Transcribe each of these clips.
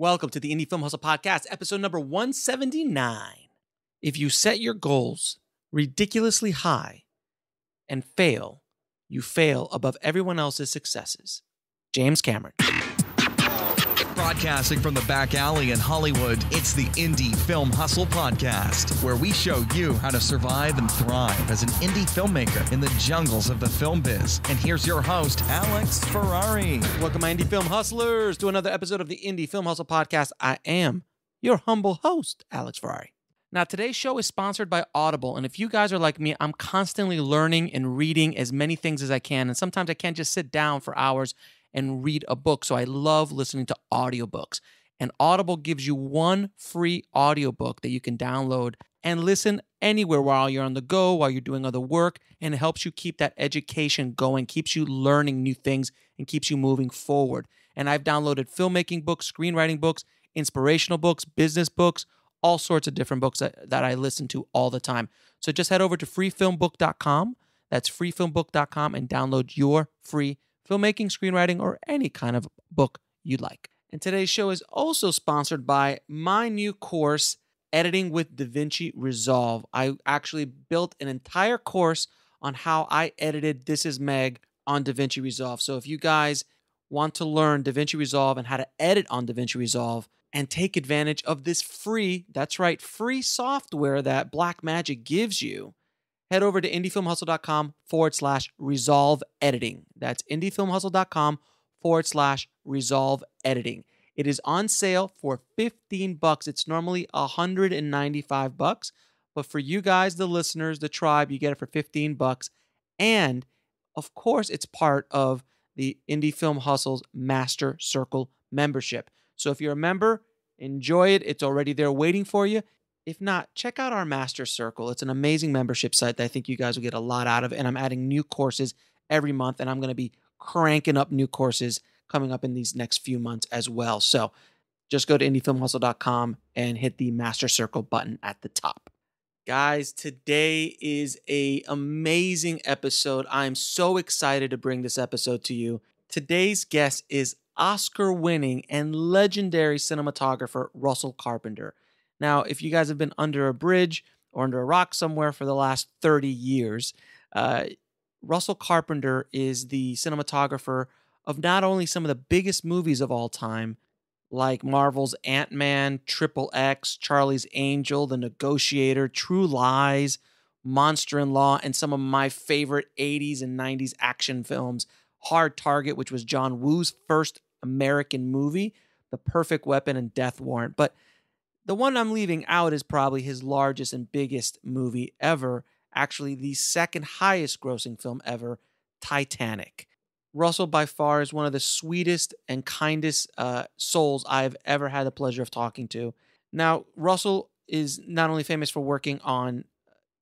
Welcome to the Indie Film Hustle Podcast, episode number 179. If you set your goals ridiculously high and fail, you fail above everyone else's successes. James Cameron. Broadcasting from the back alley in Hollywood, it's the Indie Film Hustle Podcast, where we show you how to survive and thrive as an indie filmmaker in the jungles of the film biz. And here's your host, Alex Ferrari. Welcome, my Indie Film Hustlers, to another episode of the Indie Film Hustle Podcast. I am your humble host, Alex Ferrari. Now, today's show is sponsored by Audible. And if you guys are like me, I'm constantly learning and reading as many things as I can. And sometimes I can't just sit down for hours and read a book. So I love listening to audiobooks. And Audible gives you one free audiobook that you can download and listen anywhere while you're on the go, while you're doing other work. And it helps you keep that education going, keeps you learning new things, and keeps you moving forward. And I've downloaded filmmaking books, screenwriting books, inspirational books, business books all sorts of different books that, that I listen to all the time. So just head over to freefilmbook.com. That's freefilmbook.com and download your free filmmaking, screenwriting, or any kind of book you'd like. And today's show is also sponsored by my new course, Editing with DaVinci Resolve. I actually built an entire course on how I edited This Is Meg on DaVinci Resolve. So if you guys want to learn DaVinci Resolve and how to edit on DaVinci Resolve, and take advantage of this free, that's right, free software that Blackmagic gives you. Head over to indiefilmhustle.com forward slash resolve editing. That's indiefilmhustle.com forward slash resolve editing. It is on sale for 15 bucks. It's normally 195 bucks, but for you guys, the listeners, the tribe, you get it for 15 bucks. And of course, it's part of the Indie Film Hustle's Master Circle membership. So if you're a member, enjoy it. It's already there waiting for you. If not, check out our Master Circle. It's an amazing membership site that I think you guys will get a lot out of. And I'm adding new courses every month, and I'm going to be cranking up new courses coming up in these next few months as well. So just go to indiefilmhustle.com and hit the Master Circle button at the top. Guys, today is a amazing episode. I'm so excited to bring this episode to you. Today's guest is Oscar winning and legendary cinematographer Russell Carpenter. Now, if you guys have been under a bridge or under a rock somewhere for the last 30 years, uh, Russell Carpenter is the cinematographer of not only some of the biggest movies of all time, like Marvel's Ant Man, Triple X, Charlie's Angel, The Negotiator, True Lies, Monster in Law, and some of my favorite 80s and 90s action films, Hard Target, which was John Woo's first American movie, The Perfect Weapon and Death Warrant. But the one I'm leaving out is probably his largest and biggest movie ever, actually, the second highest grossing film ever, Titanic. Russell, by far, is one of the sweetest and kindest uh, souls I've ever had the pleasure of talking to. Now, Russell is not only famous for working on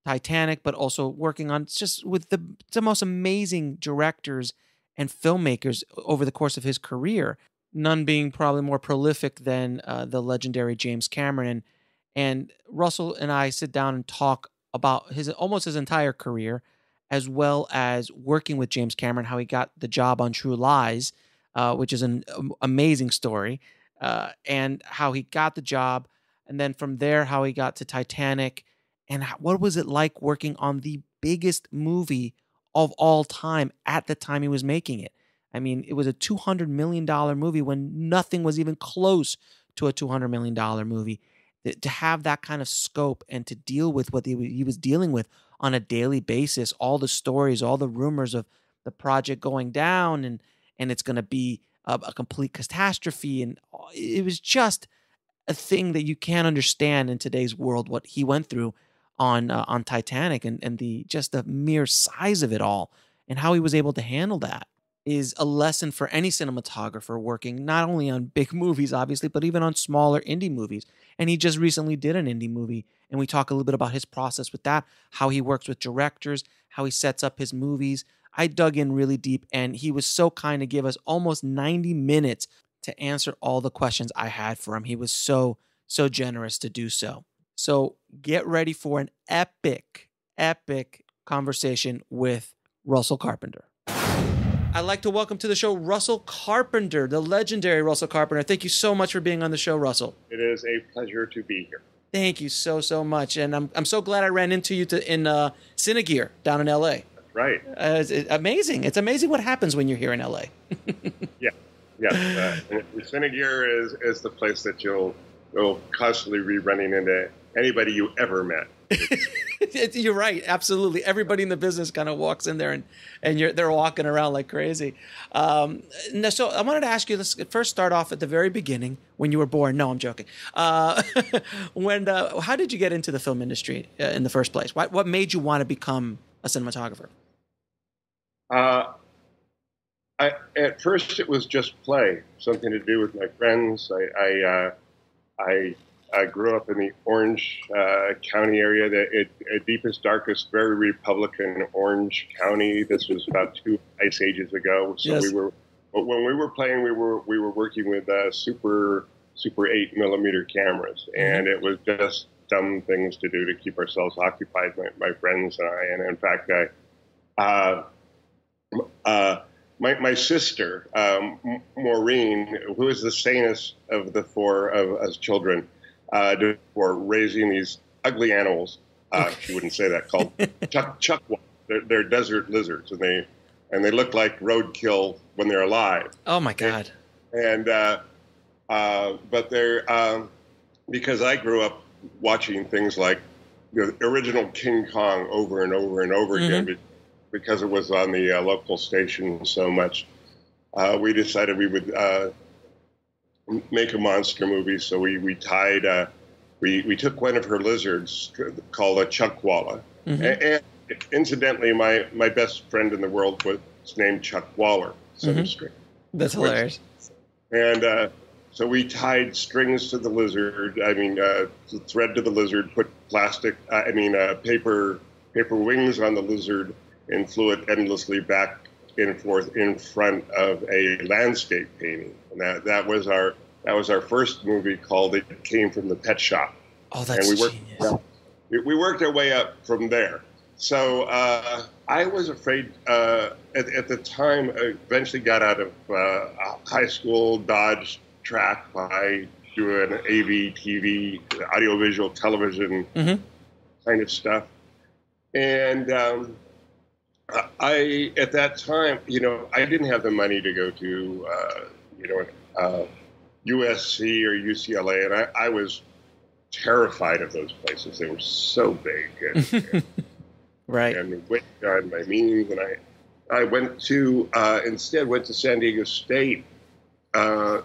Titanic, but also working on just with the, the most amazing directors and filmmakers over the course of his career, none being probably more prolific than uh, the legendary James Cameron. And, Russell and I sit down and talk about his almost his entire career, as well as working with James Cameron, how he got the job on True Lies, uh, which is an um, amazing story, uh, and how he got the job, and then from there how he got to Titanic, and how, what was it like working on the biggest movie of all time at the time he was making it. I mean, it was a $200 million movie when nothing was even close to a $200 million movie. To have that kind of scope and to deal with what he was dealing with on a daily basis, all the stories, all the rumors of the project going down and and it's going to be a, a complete catastrophe and it was just a thing that you can't understand in today's world what he went through on uh, on Titanic and and the just the mere size of it all and how he was able to handle that is a lesson for any cinematographer working not only on big movies obviously but even on smaller indie movies. And he just recently did an indie movie and we talk a little bit about his process with that how he works with directors how he sets up his movies. I dug in really deep and he was so kind to give us almost 90 minutes to answer all the questions i had for him. He was so so generous to do so. So get ready for an epic, epic conversation with Russell Carpenter. I'd like to welcome to the show Russell Carpenter, the legendary Russell Carpenter. Thank you so much for being on the show, Russell. It is a pleasure to be here. Thank you so so much, and I'm I'm so glad I ran into you to, in uh, Cinegear down in L.A. That's right. Uh, it's, it's amazing. It's amazing what happens when you're here in L.A. yeah, yeah. Uh, Cinegear is is the place that you'll you'll constantly be running into anybody you ever met. you're right, absolutely. Everybody in the business kind of walks in there, and and they're walking around like crazy. Um, no, so I wanted to ask you. Let's first start off at the very beginning when you were born. No, I'm joking. Uh, when uh, how did you get into the film industry uh, in the first place? What what made you want to become a cinematographer? Uh, I, at first, it was just play, something to do with my friends. I, I, uh, I I grew up in the Orange uh, County area, the it, deepest, darkest, very Republican Orange County. This was about two ice ages ago. So Yes. we were, but when we were playing, we were we were working with uh, super super eight millimeter cameras, and it was just dumb things to do to keep ourselves occupied, my, my friends and I. And in fact, I. Uh, uh, my, my sister, um, Maureen, who is the sanest of the four of us children, uh, for raising these ugly animals. Uh, She wouldn't say that. Called chuck chuck. They're, they're desert lizards, and they and they look like roadkill when they're alive. Oh my god! And uh, uh, but they're um, because I grew up watching things like the original King Kong over and over and over again because it was on the uh, local station so much. Uh, we decided we would uh, make a monster movie, so we we tied. Uh, we, we took one of her lizards called a chuckwalla, Mhm. A- and, incidentally, my, my best friend in the world was named Chuck Waller. So Mhm. string. That's hilarious. And uh, so we tied strings to the lizard. I mean, uh, thread to the lizard. Put plastic. uh, I mean, uh, paper paper wings on the lizard, and flew it endlessly back and forth in front of a landscape painting. And that that was our that was our first movie called "It Came from the Pet Shop." Oh, that's and we worked, genius. we- worked our way up from there. So uh, I was afraid uh, at, at the time. I eventually got out of uh, high school, dodged track by doing AV, TV, audiovisual, television Mhm. kind of stuff. And um, I, at that time, you know, I didn't have the money to go to, uh, you know, uh, USC or UCLA, and I, I was terrified of those places. They were so big and, Right. and way beyond my means. And I, I went to uh, instead went to San Diego State, uh,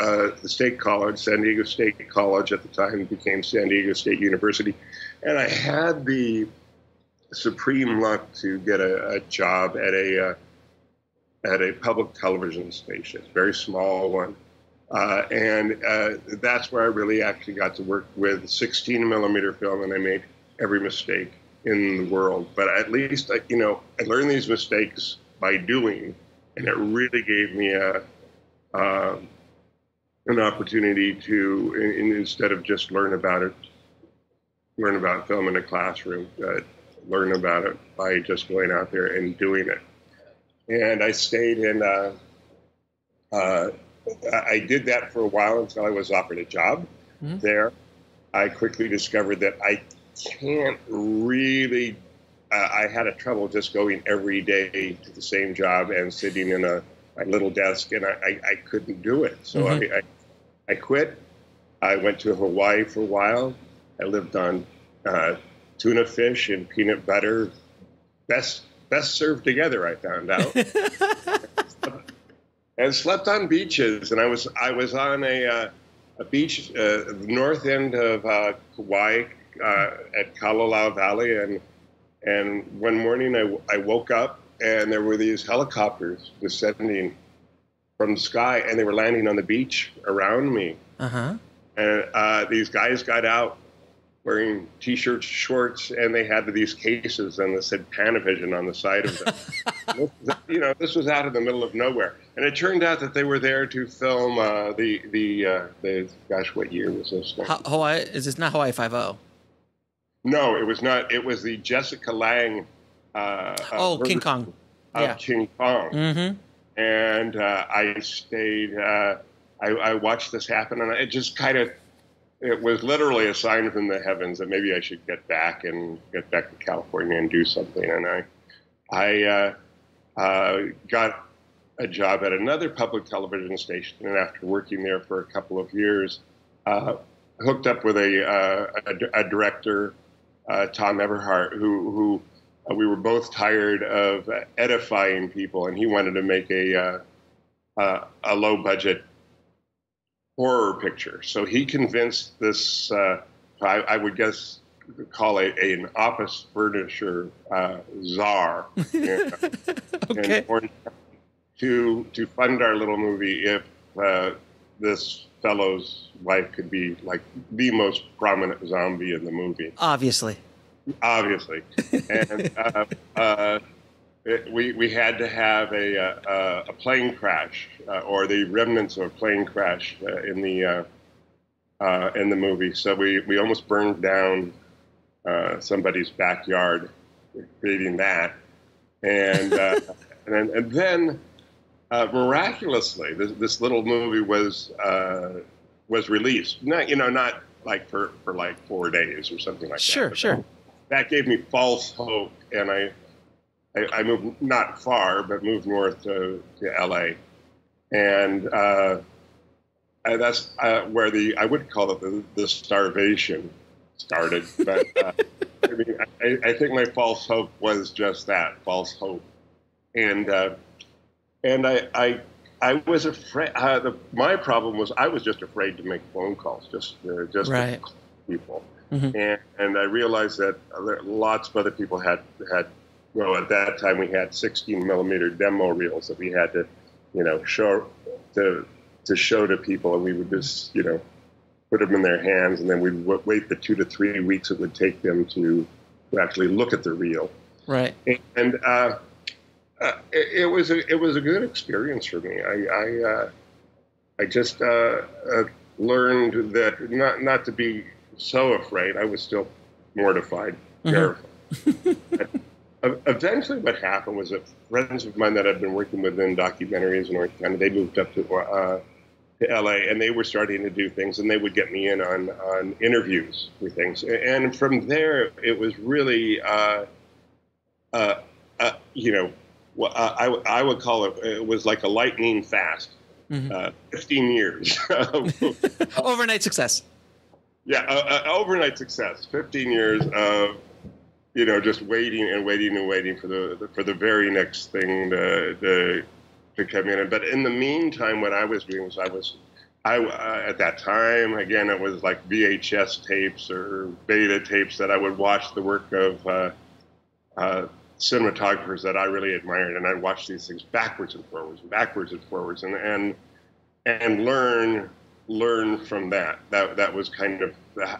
uh, the State College, San Diego State College at the time became San Diego State University, and I had the supreme luck to get a, a job at a uh, at a public television station, very small one. Uh, and uh, that's where I really actually got to work with 16 millimeter film, and I made every mistake in the world. But at least, I- you know, I learned these mistakes by doing, and it really gave me a um an opportunity to, in, in- instead of just learn about it, learn about film in a classroom, uh, learn about it by just going out there and doing it. And I stayed in. Uh, uh, I did that for a while until I was offered a job Mhm. there. I quickly discovered that I can't really. Uh, I had a trouble just going every day to the same job and sitting in a, a little desk, and I, I, I couldn't do it. So Mhm. I, I, I quit. I went to Hawaii for a while. I lived on uh, tuna fish and peanut butter, best best served together. I found out and slept on beaches. And I was I was on a uh, a beach, uh, north end of uh, Kauai uh, at Kalalau Valley, and and one morning I, I woke up and there were these helicopters descending from the sky, and they were landing on the beach around me. Uh huh. And uh, these guys got out wearing t-shirts, shorts, and they had these cases and they said Panavision on the side of them. You know, this was out in the middle of nowhere, and it turned out that they were there to film uh, the the uh, the gosh, what year was this? Ha- Hawaii is this not Hawaii Five O? No, it was not. It was the Jessica Lange. Uh, uh, Oh, King Kong. of Yeah. King Kong. Mm-hmm. and uh, I stayed. Uh, I, I watched this happen, and it just kind of it was literally a sign from the heavens that maybe I should get back and get back to California and do something. And I I uh, uh, got a job at another public television station, and after working there for a couple of years, uh, hooked up with a uh, a, a director, uh, Tom Everhart, who who uh, we were both tired of edifying people, and he wanted to make a a low budget horror picture. So he convinced this, uh, I, I would guess, call it an office furniture uh, czar in, Okay. in Orange County to to fund our little movie if uh, this fellow's wife could be like the most prominent zombie in the movie Obviously. obviously. And uh, uh, it, we we had to have a uh, a plane crash uh, or the remnants of a plane crash uh, in the uh, uh, in the movie. So we we almost burned down uh, somebody's backyard creating that, and uh, and then, and then uh, miraculously this, this little movie was uh, was released. Not you know not like for, for like four days or something like that. Sure, sure. that gave me false hope, and I, I, I moved not far, but moved north to, to L.A. And, uh, that's uh, where the I would call it the, the starvation started. But uh, I mean, I, I think my false hope was just that false hope, and uh, and I. I I was afraid. Uh, the, my problem was I was just afraid to make phone calls, just uh, just Right. people Mhm. and, and I realized that lots of other people had had. Well, at that time we had 16 millimeter demo reels that we had to, you know, show to to show to people, and we would just, you know, put them in their hands, and then we'd w- wait the two to three weeks it would take them to, to actually look at the reel. Right. And uh, uh, it, it was a it was a good experience for me. I I, uh, I just uh, uh, learned that not not to be so afraid. I was still mortified, Mhm. terrified. E- Eventually, what happened was that friends of mine that I've been working with in documentaries in Orange County, they moved up to uh, to LA, and they were starting to do things, and they would get me in on on interviews with things, and from there, it was really, uh, uh, uh, you know, I, I would call it. It was like a lightning fast. Mhm. Uh, Fifteen years, overnight success. yeah, uh, uh, overnight success. Fifteen years of you know just waiting and waiting and waiting for the for the very next thing to to, to come in. But in the meantime, what I was doing was I was I uh, at that time again it was like VHS tapes or beta tapes that I would watch the work of. Uh, uh, cinematographers that I really admired, and I'd watch these things backwards and forwards, and backwards and forwards, and and and learn learn from that. That that was kind of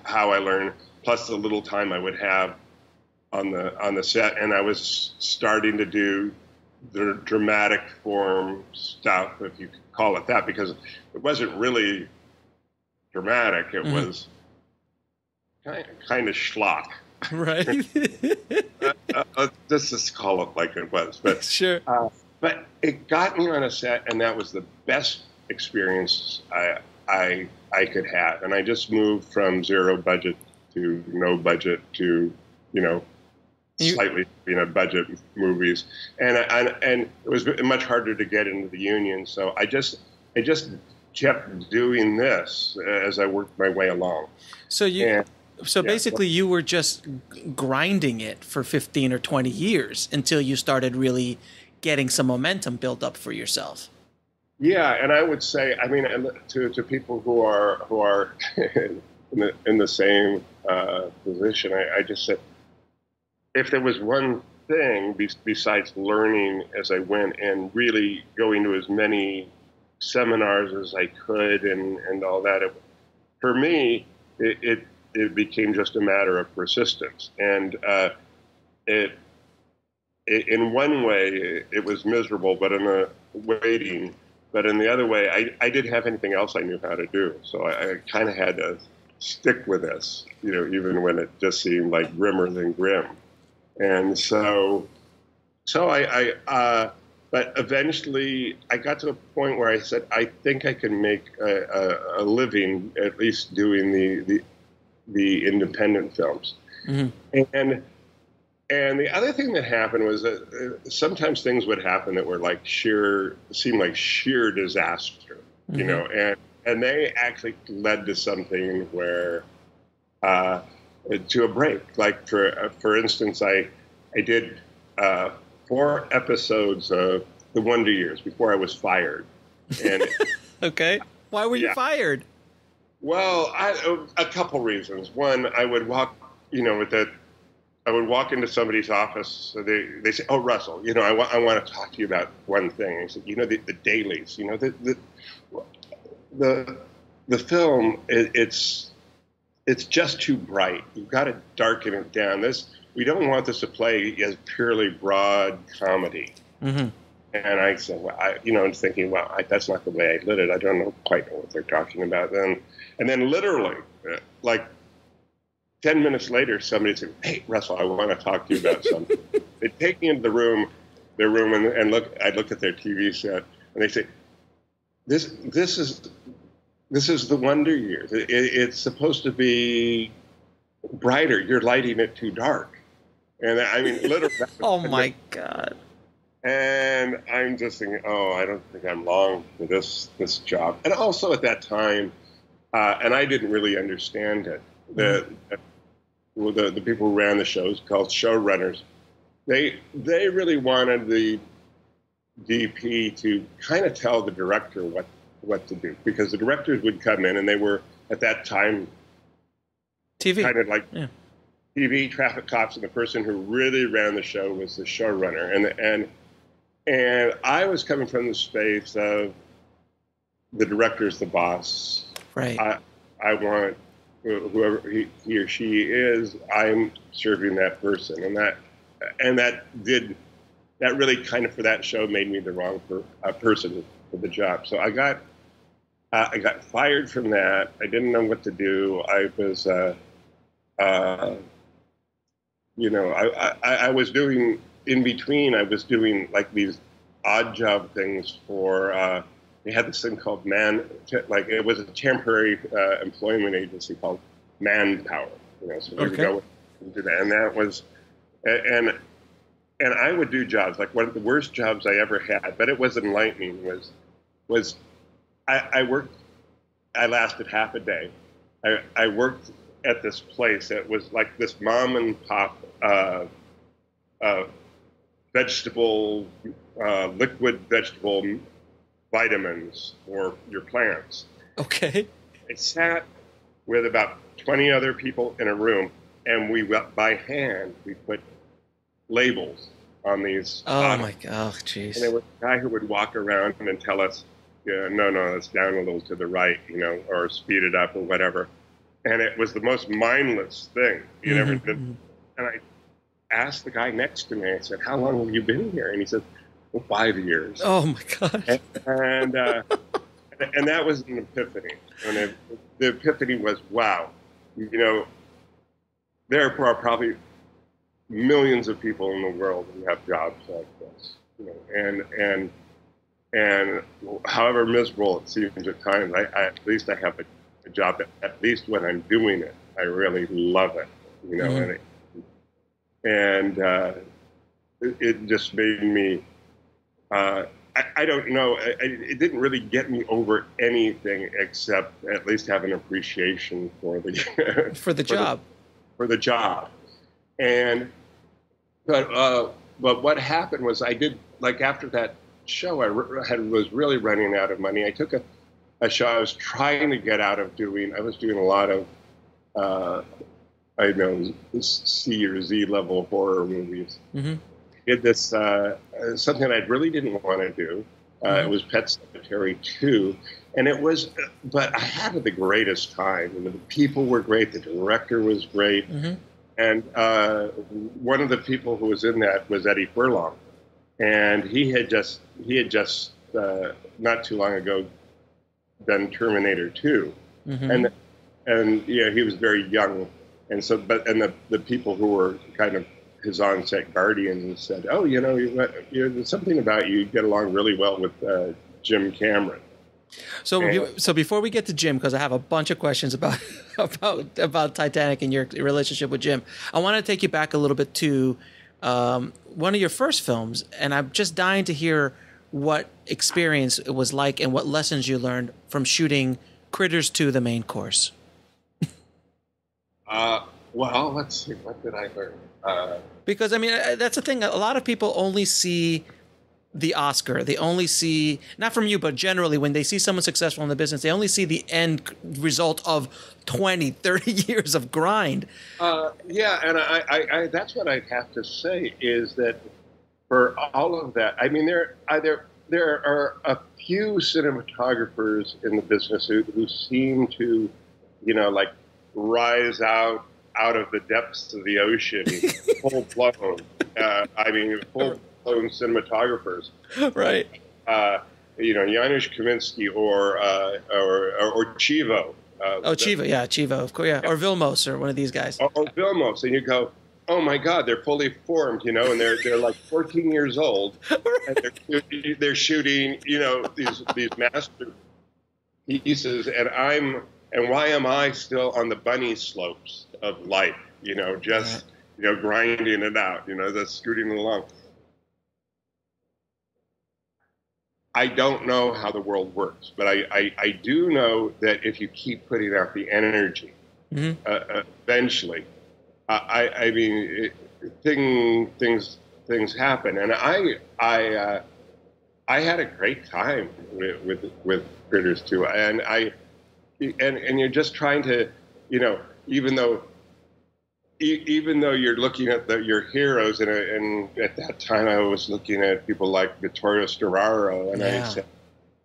how I learned. Plus the little time I would have on the on the set, and I was starting to do the dramatic form stuff, if you could call it that, because it wasn't really dramatic. It Mhm. was kind kind of schlock. Right. Uh, uh, uh, let's just call it like it was, but sure. but it got me on a set, and that was the best experience I I I could have. And I just moved from zero budget to no budget to you know You- slightly you know budget movies, and I, and and it was much harder to get into the union. So I just I just kept doing this as I worked my way along. So you. And So Yeah. basically, you were just grinding it for 15 or 20 years until you started really getting some momentum built up for yourself. Yeah, and I would say, I mean, to, to people who are who are in the, in the same uh, position, I, I just said, if there was one thing be, besides learning as I went and really going to as many seminars as I could and, and all that, it, for me, it, it it became just a matter of persistence, and uh, it i- in one way, it was miserable, but in a waiting. But in the other way, I, I didn't have anything else I knew how to do. So I, I kind of had to stick with this, you know, even when it just seemed like grimmer than grim. And so so I, I uh, but eventually I got to a point where I said, I think I can make a, a, a living at least doing the the, the independent films. Mm-hmm. And and the other thing that happened was that uh, sometimes things would happen that were like sheer, seemed like sheer disaster, you Mhm. know, and and they actually led to something where, uh, to a break. Like for for instance, I I did uh, four episodes of The Wonder Years before I was fired, and Okay. Why were you Yeah. fired? Well, I, a couple reasons. One, I would walk, you know, with that. I would walk into somebody's office. So they they say, "Oh, Russell, you know, I want I want to talk to you about one thing." I said, "You know, the, the dailies. You know, the the the, the film. It, it's it's just too bright. You've got to darken it down. This we don't want this to play as purely broad comedy." Mm-hmm. And I said, well, I, you know, I'm thinking, well, I, that's not the way I lit it. I don't know quite know what they're talking about. Then, and then literally, uh, like ten minutes later, somebody said, "Hey, Russell, I want to talk to you about something." they take me into the room, their room, and, and look. I look at their TV set, and they say, "This, this is, this is the Wonder Years. It, it, it's supposed to be brighter. You're lighting it too dark." And I mean, literally. Oh my god. And I'm just thinking, oh, I don't think I'm long for this this job. And also at that time, uh, and I didn't really understand it. The, well, the the people who ran the shows called showrunners, they they really wanted the DP to kind of tell the director what what to do because the directors would come in and they were at that time TV. kind of like Yeah. TV traffic cops, and the person who really ran the show was the showrunner. And and and I was coming from the space of the director's the boss. Right. I I want whoever he, he or she is, I'm serving that person, and that and that did that really kind of for that show made me the wrong per, uh, person for the job. So I got uh, I got fired from that. I didn't know what to do. I was. Uh, uh, you know, I, I, I was doing in between. I was doing like these odd job things for. Uh, they had this thing called Man, like it was a temporary uh, employment agency called Manpower. You know, so we would go and do that, and that was, and and I would do jobs like one of the worst jobs I ever had, but it was enlightening. Was was I, I worked. I lasted half a day. I, I worked at this place. It was like this mom and pop uh, uh, vegetable, uh, liquid vegetable vitamins for your plants. okay. I sat with about 20 other people in a room, and we, by hand, we put labels on these. Oh bottles. my god. Jeez. And there was a guy who would walk around and tell us, yeah, no, no, it's down a little to the right, you know, or speed it up or whatever. And it was the most mindless thing you ever Mhm, did. mhm. And I asked the guy next to me, I said, how long have you been here? And he said, well, five years. Oh my god. And, uh, and that was an epiphany. And it, the epiphany was, wow, you know, there are probably millions of people in the world who have jobs like this. You know, and and and however miserable it seems at times, I, I at least I have a, a job that at least when I'm doing it, I really love it. You know, Mhm. and it, and uh, it, it just made me. Uh, I, I don't know. I, it didn't really get me over anything except at least have an appreciation for the For the for the- job. for the job. And but uh, but what happened was I did like after that show I had was really running out of money. I took a, a show I was trying to get out of doing. I was doing a lot of uh, I know C or Z level horror movies. hmm Did this uh, uh, something I really didn't want to do. Uh, Mhm. It was Pet Sematary 2. And it was, but I had the greatest time. And the people were great. The director was great. hmm And uh, one of the people who was in that was Eddie Furlong, and he had just he had just uh, not too long ago done Terminator 2, hmm and and yeah, he was very young, and so but and the the people who were kind of his on-set guardian said, "Oh, you know, you, you, there's something about you. You get along really well with uh, Jim Cameron." So, And- so before we get to Jim, because I have a bunch of questions about about about Titanic and your relationship with Jim, I want to take you back a little bit to um, one of your first films, and I'm just dying to hear what experience it was like and what lessons you learned from shooting Critters 2: The Main Course. Uh, well, let's see. What did I learn? Uh, Because I mean, that's the thing. A lot of people only see the Oscar. They only see not from you, but generally when they see someone successful in the business, they only see the end result of 20, 30 years of grind. Uh, yeah, and I, I, I, that's what I'd have to say is that for all of that, I mean, there, I, there, there are a few cinematographers in the business who, who seem to, you know, like rise out out of the depths of the ocean, full blown. Uh, I mean, full cinematographers. right. Uh, you know, Janusz Kaminski or uh, or, or, or Chivo. Uh, Oh, Chiva. Yeah, Chivo, of course. Yeah. Or Vilmos or one of these guys. or, or Vilmos, and you go, oh my God, they're fully formed, you know, and they're they're like 14 years old, and they're shooting, they're shooting, you know, these these master pieces, and I'm and why am I still on the bunny slopes of life, you know, just you know grinding it out, you know, just scooting along. I don't know how the world works, but I, I, I do know that if you keep putting out the energy, Mhm. uh, uh, eventually, I, I mean, it, thing, things things happen, and I I uh, I had a great time with with, with Critters 2, and I and and you're just trying to, you know, even though e- even though you're looking at the, your heroes, and, and at that time I was looking at people like Vittorio Storaro, and Yeah. I said,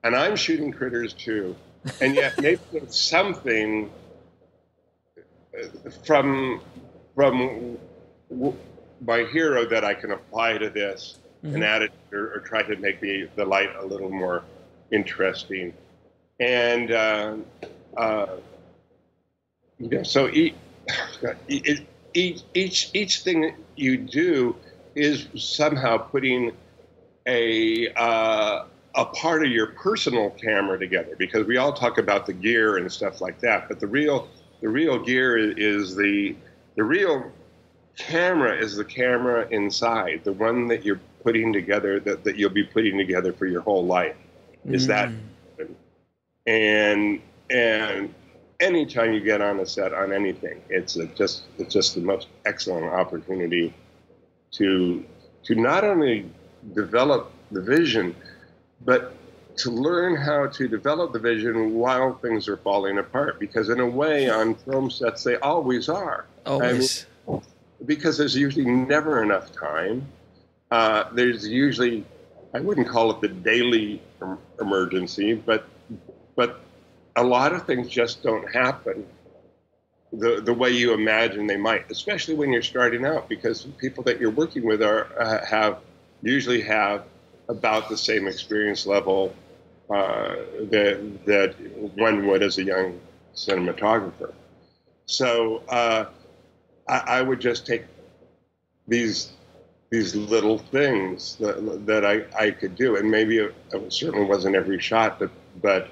and I'm shooting critters 2, and yet maybe there's something uh, from from w- my hero that I can apply to this and Mhm. add it or, or try to make the the light a little more interesting, and. Uh, uh, you know, so each, each each each thing you do is somehow putting a uh, a part of your personal camera together because we all talk about the gear and stuff like that, but the real the real gear is, the the real camera is the camera inside, the one that you're putting together that, that you'll be putting together for your whole life. Is that Mm. and and anytime you get on a set on anything, it's a just it's just the most excellent opportunity to to not only develop the vision, but to learn how to develop the vision while things are falling apart. Because in a way, on film sets, they always are. Always. Because there's usually never enough time. Uh, there's usually, I wouldn't call it the daily emergency, but but a lot of things just don't happen the the way you imagine they might, especially when you're starting out, because people that you're working with are uh, have usually have about the same experience level uh, that that one would as a young cinematographer. So uh, I, I would just take these these little things that, that I, I could do, and maybe it, it certainly wasn't every shot, but but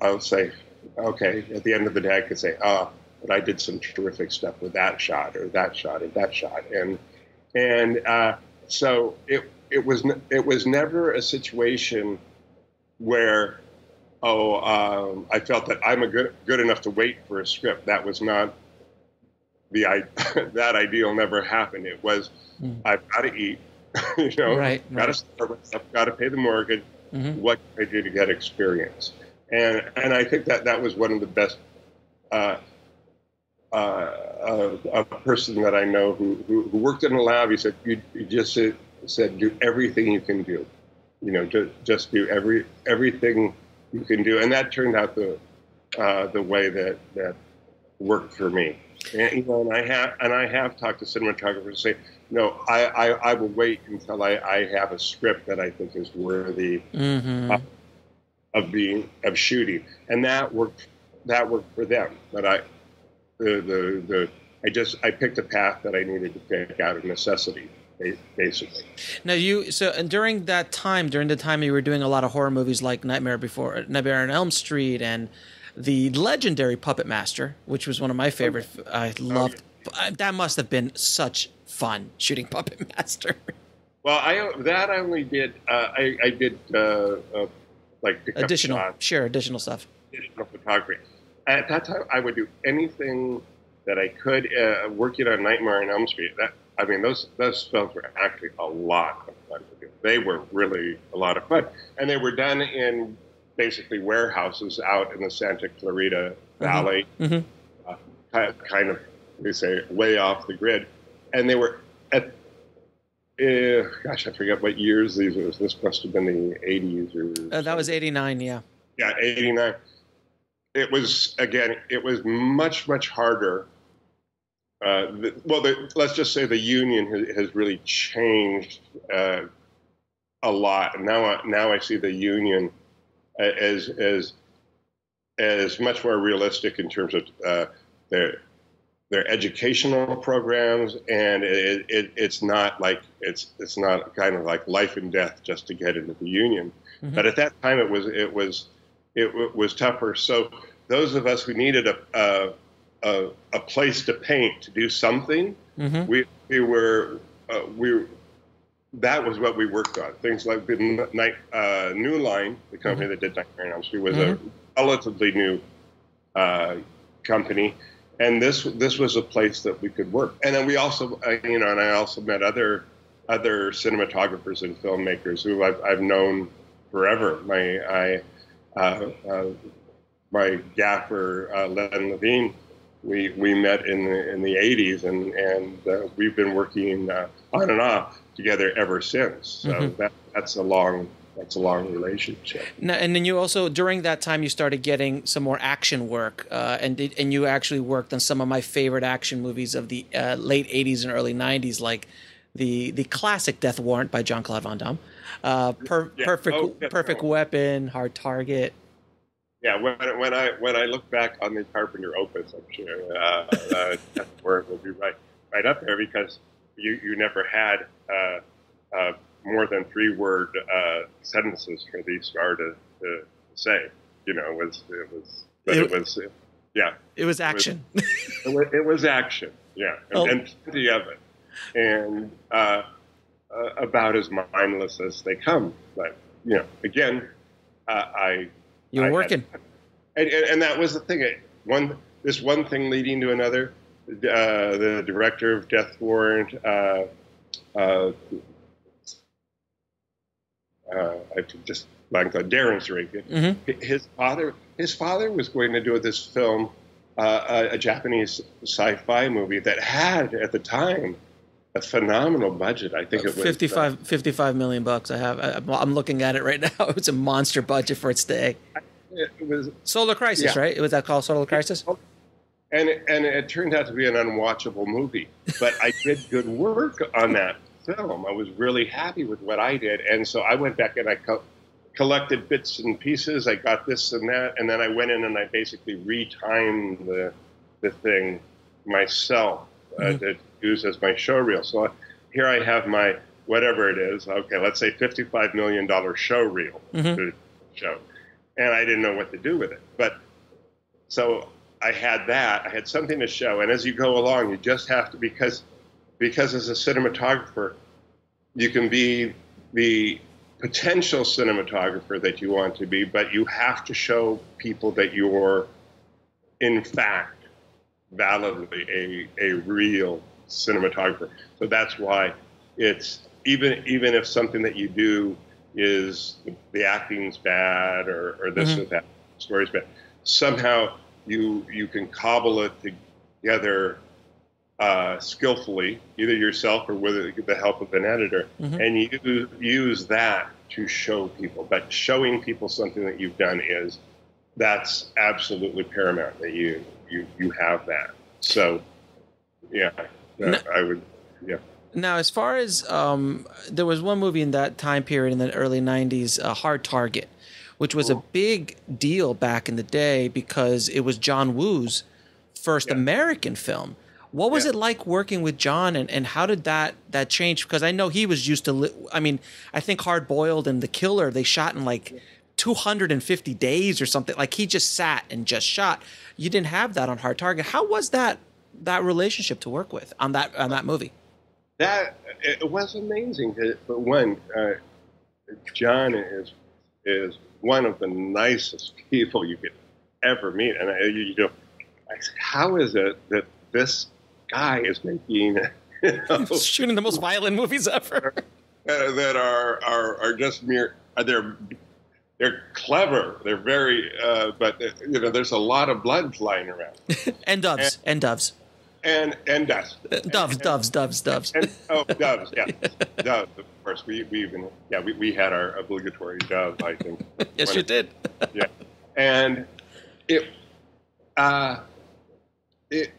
I'll say, okay, at the end of the day, I could say, oh, but I did some terrific stuff with that shot or that shot or that shot, and and uh, so it it was it was never a situation where oh um, I felt that I'm a good good enough to wait for a script. That was not the I that ideal never happened. It was Mm. I've got to eat, you know, Right, got to right. stuff, got to pay the mortgage. Mhm. What can I do to get experience? And and I think that that was one of the best. Uh, uh, uh, a person that I know who, who, who worked in a lab, he said, you, you just said, said, do everything you can do. You know, just, just do every everything you can do. And that turned out the, uh, the way that, that worked for me. And, you know, and I have and I have talked to cinematographers and say, no, I, I, I will wait until I, I have a script that I think is worthy Mhm. Of being of shooting, and that worked. That worked for them. But I, the the the I just I picked a path that I needed to pick out of necessity, basically. Now you so and during that time, during the time you were doing a lot of horror movies like Nightmare Before Nightmare on Elm Street and the legendary Puppet Master, which was one of my favorite. I loved that. Must have been such fun shooting Puppet Master. Well, I that I only did. Uh, I, I did uh, uh, like additional, shots, sure, additional stuff. Additional photography. At that time, I would do anything that I could. Uh, working on Nightmare on Elm Street. That I mean, those those films were actually a lot of fun to do. They were really a lot of fun, and they were done in basically warehouses out in the Santa Clarita mm-hmm. Valley, mm-hmm. Uh, kind of they say way off the grid, and they were at. Uh, gosh, I forget what years these were. This must have been the 80s or. Uh, that was 89, yeah. Yeah, 89. It was again. It was much much harder. Uh, the, well, the, let's just say the union has, has really changed uh, a lot. Now, I, now I see the union as as as much more realistic in terms of uh, their their educational programs, and it, it, it's not like it's it's not kind of like life and death just to get into the union. Mm-hmm. But at that time, it was it was it was tougher. So those of us who needed a a, a, a place to paint to do something, mm-hmm. we we were uh, we that was what we worked on. Things like the night, uh, New Line, the company mm-hmm. that did Nightmare on Elm Street, was mm-hmm. a relatively new uh, company, and this this was a place that we could work. And then we also, uh, you know, and I also met other other cinematographers and filmmakers who I've, I've known forever. My I uh, uh, my gaffer uh, Len Levine we we met in the in the 80s and and uh, we've been working uh, on and off together ever since. So mm-hmm. that that's a long that's a long relationship. Now, and then you also during that time you started getting some more action work, uh, and did, and you actually worked on some of my favorite action movies of the uh, late '80s and early '90s, like the the classic Death Warrant by Jean Claude Van Damme, uh, per, yeah. Perfect oh, Perfect Weapon, Hard Target. Yeah, when, when I when I look back on the Carpenter opus, I'm sure uh, uh, Death Warrant will be right right up there because you you never had uh, uh, more than three word uh, sentences for the star to, to say. You know, it was it was but it, it was yeah. It was action. It was, it was, it action. Yeah, and, oh. and plenty of it, and uh, uh, about as mindless as they come. But you know, again, uh, I you were working, had, and, and, that was the thing. One this one thing leading to another. Uh, the director of Death Warrant uh, uh, uh, I just blanked on Deran Sarafian. Mm-hmm. His father, his father was going to do this film, uh, a, a, Japanese sci-fi movie that had at the time a phenomenal budget. I think it was 55, uh, 55 million bucks. I have. I, am looking at it right now. It's a monster budget for its day. It was Solar Crisis, yeah. right? Was that called Solar Crisis? And and it turned out to be an unwatchable movie, but I did good work on that film. I was really happy with what I did, and so I went back and I co- collected bits and pieces. I got this and that, and then I went in and I basically retimed the the thing myself uh, mm-hmm. to use as my show reel. So here I have my whatever it is. Okay, let's say fifty-five million dollar show reel mm-hmm. show, and I didn't know what to do with it. But so I had that. I had something to show, and as you go along, you just have to because because as a cinematographer, you can be the potential cinematographer that you want to be, but you have to show people that you're, in fact, validly a, a real cinematographer. So that's why it's even even if something that you do is the acting's bad or, or this mm-hmm. or that story's bad, somehow you you can cobble it together uh, skillfully, either yourself or with the help of an editor, mm-hmm. and you use that to show people. But showing people something that you've done is that's absolutely paramount that you you you have that. So, yeah, now, I would, yeah. Now, as far as um, there was one movie in that time period in the early '90s, uh, Hard Target, which was a big deal back in the day because it was John Woo's first yeah. American film What was Yeah. it like working with John, and, and how did that that change? Because I know he was used to. Li- I mean, I think Hard Boiled and The Killer they shot in like 250 days or something. Like he just sat and just shot. You didn't have that on Hard Target. How was that that relationship to work with on that on that movie? that it was amazing. But one, uh, John is is one of the nicest people you could ever meet, and I, you know, I said, how is it that this guy is making you know, Shooting the most violent movies ever. uh, that are are are just mere uh, they're they're clever. They're very, uh, but uh, you know, there's a lot of blood flying around, and doves and doves and and dust. doves doves doves doves. And, oh, doves, yeah, doves. Of course, we, we even yeah we, we had our obligatory dove. I think. yes, you it- did. Yeah, and it uh, it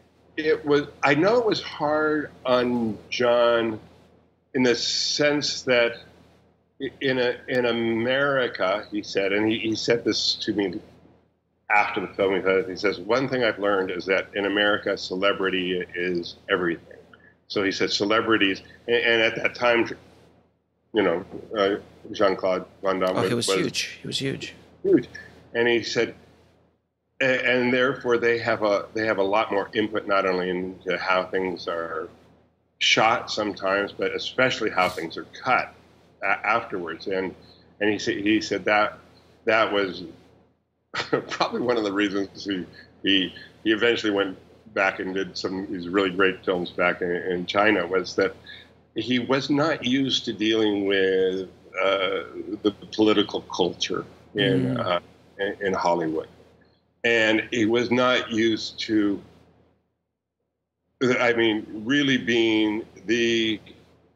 it was. I know it was hard on John in the sense that in a in America, he said, and he, he said this to me after the film. He says, one thing I've learned is that in America, celebrity is everything. So he said, celebrities, and, and at that time, you know, uh, Jean Claude Van Damme Oh, he was huge. He was huge. huge. And he said, and therefore they have a they have a lot more input not only into how things are shot sometimes, but especially how things are cut a- afterwards. And and he said he said that that was probably one of the reasons he he, he eventually went back and did some of these really great films back in, in China was that he was not used to dealing with uh, the political culture in Mm. uh, in, in Hollywood, and he was not used to. I mean, really being the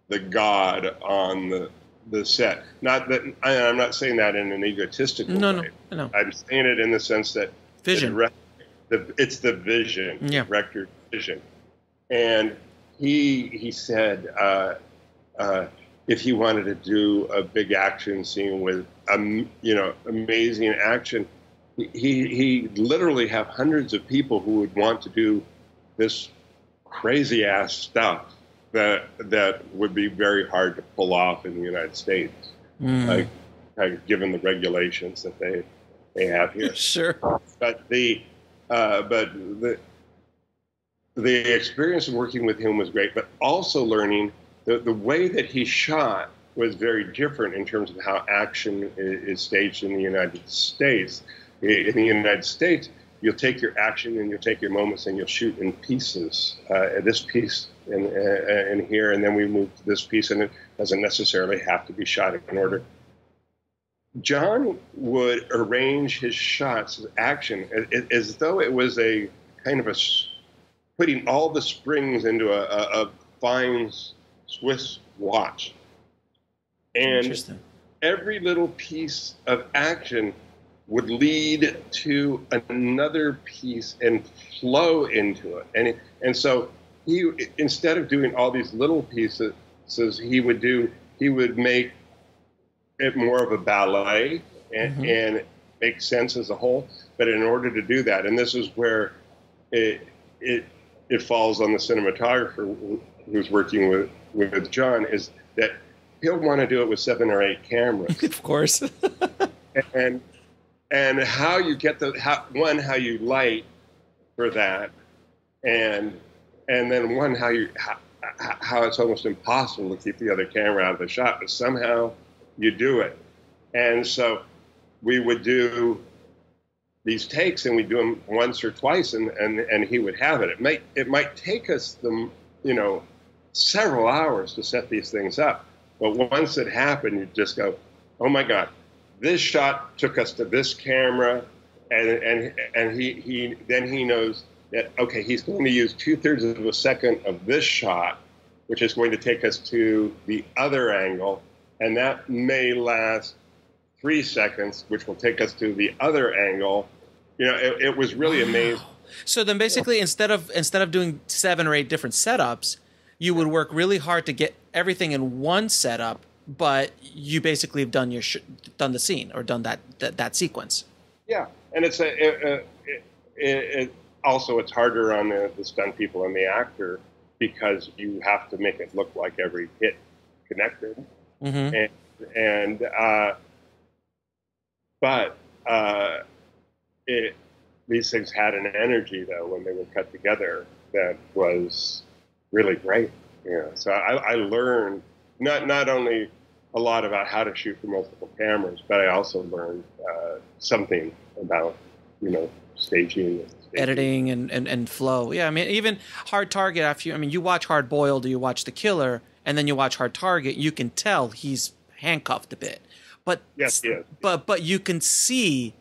the god on the the set. Not that I, I'm not saying that in an egotistical No, no, way. no. I'm saying it in the sense that Vision. the the, it's the vision, Yeah. director's vision. And he he said uh, uh, if he wanted to do a big action scene with um, you know amazing action, he he literally have hundreds of people who would want to do this crazy ass stuff that that would be very hard to pull off in the United States, Mm. like uh, given the regulations that they they have here sure. but the uh, but the the experience of working with him was great, but also learning the, the way that he shot was very different in terms of how action is, is staged in the United States. In the United States, you'll take your action and you'll take your moments and you'll shoot in pieces. Uh, this piece and uh, and here, and then we move to this piece, and it doesn't necessarily have to be shot in order. John would arrange his shots, his action, as, as though it was a kind of a putting all the springs into a, a, a fine Swiss watch. And every little piece of action would lead to another piece and flow into it. And, and so he, instead of doing all these little pieces, he would do, he would make it more of a ballet and, Mhm. and make sense as a whole. But in order to do that, and this is where it, it, it falls on the cinematographer who's working with, with John, is that he'll want to do it with seven or eight cameras of course. and and how you get the how, one how you light for that and and then one how you how, how it's almost impossible to keep the other camera out of the shot but somehow you do it. And so we would do these takes and we do them once or twice and, and, and he would have it. It might it might take us the you know several hours to set these things up but once it happened you just go oh my god this shot took us to this camera, and and and he he then he knows that okay, he's going to use two thirds of a second of this shot, which is going to take us to the other angle, and that may last three seconds, which will take us to the other angle. You know, it, it was really amazing. So then, basically, instead of instead of doing seven or eight different setups, you would work really hard to get everything in one setup, but you basically have done your sh- done the scene or done that that, that sequence. Yeah, and it's a, a, a, a, a also it's harder on the, the stunt people and the actor because you have to make it look like every hit connected Mm-hmm. and and uh, but uh, it these things had an energy though when they were cut together that was really great. Yeah, so I, I learned not not only a lot about how to shoot for multiple cameras, but I also learned uh, something about you know staging, and staging. editing and, and, and flow. Yeah, I mean, even Hard Target. After you, I mean, you watch Hard Boiled, or you watch The Killer, and then you watch Hard Target. You can tell he's handcuffed a bit, but Yes, he is. but but you can see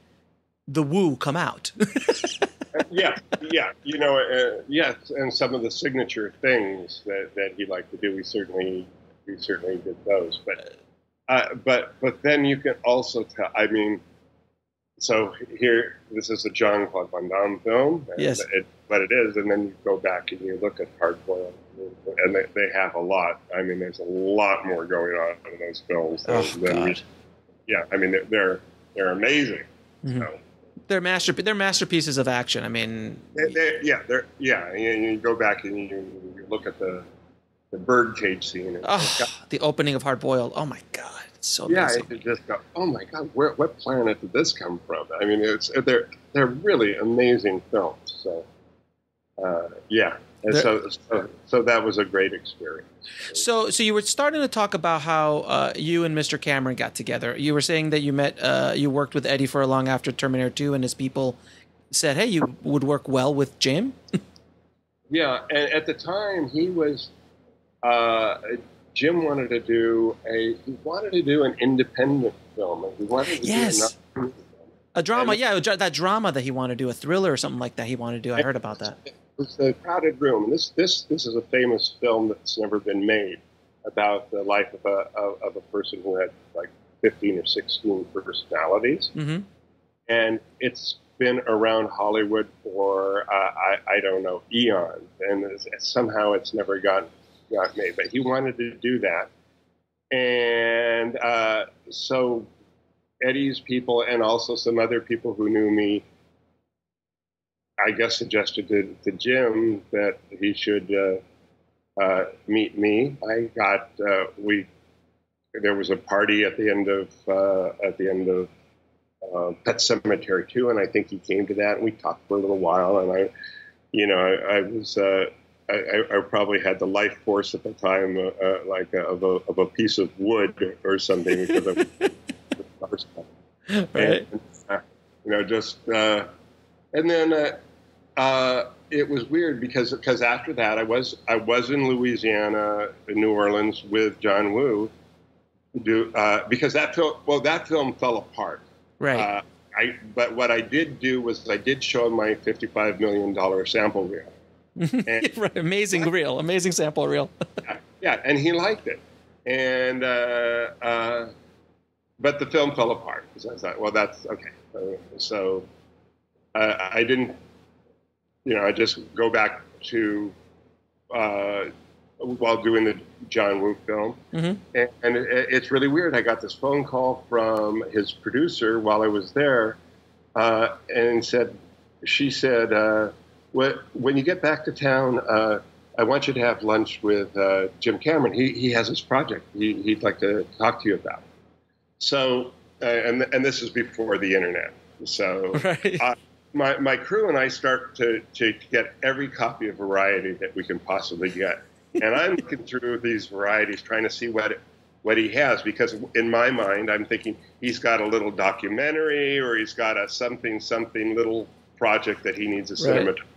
the woo come out. yeah, yeah, you know, uh, yes, and some of the signature things that, that he liked to do, we certainly we certainly did those. But uh, but but then you can also tell. I mean, so here, this is a Jean Claude Van Damme film, Yes. it, but it is, and then you go back and you look at Hard Boiled, and they, they have a lot. I mean, there's a lot more going on in those films. oh than we- God, yeah, I mean, they're they're, they're amazing. Mhm. So. they're master they're masterpieces of action. I mean, They, they, yeah, they're yeah. And you, you go back and you, you look at the the bird cage scene. It's got- oh, the opening of Hard Boiled. Oh my God, it's so yeah, amazing. you just go, oh my god, where, what planet did this come from? I mean, it's they're they're really amazing films. So uh, yeah, and so, so so that was a great experience. So, so you were starting to talk about how uh, you and Mr. Cameron got together. You were saying that you met, uh, you worked with Eddie for a long after Terminator Two, and his people said, "Hey, you would work well with Jim." Yeah, and at the time he was uh, Jim wanted to do a he wanted to do an independent film. He wanted to Yes. do another. A drama, And- yeah, that drama that he wanted to do, a thriller or something like that. He wanted to do. I heard about that. It was the crowded room. This this this is a famous film that's never been made about the life of a of, of a person who had like fifteen or sixteen personalities, hmm and it's been around Hollywood for uh, I I don't know eons, and it's, somehow it's never got got made. But he wanted to do that, and uh, so Eddie's people and also some other people who knew me I guess suggested to, to Jim that he should uh, uh, meet me. I got uh, we there was a party at the end of uh, at the end of uh, Pet Sematary Two, and I think he came to that, and we talked for a little while, and I, you know, I, I was. Uh, I, I- probably had the life force at the time, uh, uh, like a, of, a, of a piece of wood or something, because I was Right. and, uh, you know, just uh, and then uh, uh, it was weird because because after that I was I was in Louisiana, in New Orleans with John Woo, do uh, because that film well that film fell apart. Right. Uh, I but what I did do was I did show my fifty five million dollar sample reel. and- right. Amazing reel. Amazing sample reel. Yeah, and he liked it, and uh, uh, but the film fell apart So I thought, well, that's okay. So uh, I didn't, you know, I just go back to uh, while doing the John Woo film, Mhm. and, and it, it's really weird. I got this phone call from his producer while I was there, uh, and said, she said, uh, "Wh- when you get back to town." Uh, I want you to have lunch with uh, Jim Cameron. He, he has this project he, he'd like to talk to you about. So, uh, and, and this is before the internet. So, right. uh, my, my crew and I start to, to get every copy of Variety that we can possibly get. And I'm looking through these varieties trying to see what, what he has because in my mind, I'm thinking he's got a little documentary or he's got a something, something little project that he needs a Right. cinematographer.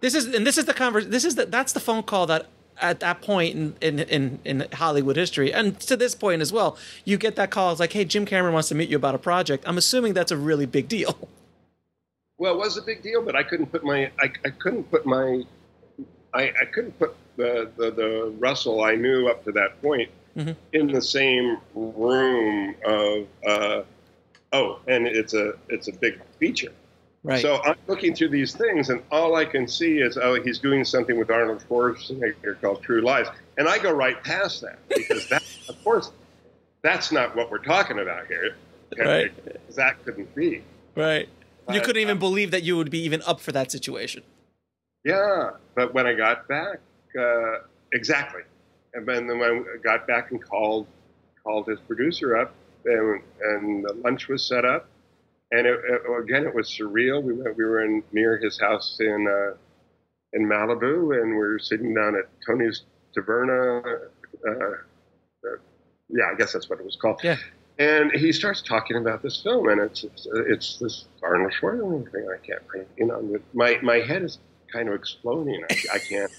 This is and this is the convers. This is the that's the phone call that at that point in, in in in Hollywood history, and to this point as well, you get that call. It's like, hey, Jim Cameron wants to meet you about a project. I'm assuming that's a really big deal. Well, it was a big deal, but I couldn't put my I, I couldn't put my I, I couldn't put the, the the Russell I knew up to that point Mhm. in the same room of uh, oh, and it's a it's a big feature. Right. So I'm looking through these things, and all I can see is oh, he's doing something with Arnold Schwarzenegger called True Lies, and I go right past that because that, of course, that's not what we're talking about here. Right. That couldn't be. right. You Uh, couldn't even uh, believe that you would be even up for that situation. Yeah, but when I got back, uh, exactly. And then when I got back and called called his producer up, and and the lunch was set up, and it, it, again it was surreal. We went, we were in near his house in uh, in Malibu, and we were sitting down at Tony's Taverna. Uh, uh, yeah, I guess that's what it was called. Yeah. And he starts talking about this film, and it's it's, it's this Arnold Schwarzenegger thing. I can't, you know, my my head is kind of exploding. I, I can't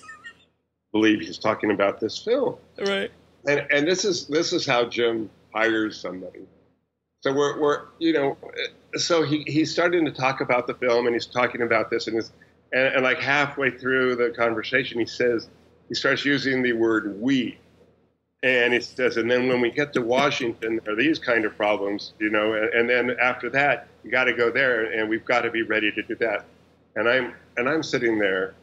believe he's talking about this film. Right. And and this is this is how Jim hires somebody. So we're we're you know, so he he's starting to talk about the film, and he's talking about this, and his and, and like halfway through the conversation, he says he starts using the word we. And it says, and then when we get to Washington, there are these kind of problems, you know, and, and then after that, you got to go there, and we've got to be ready to do that. And I'm and I'm sitting there,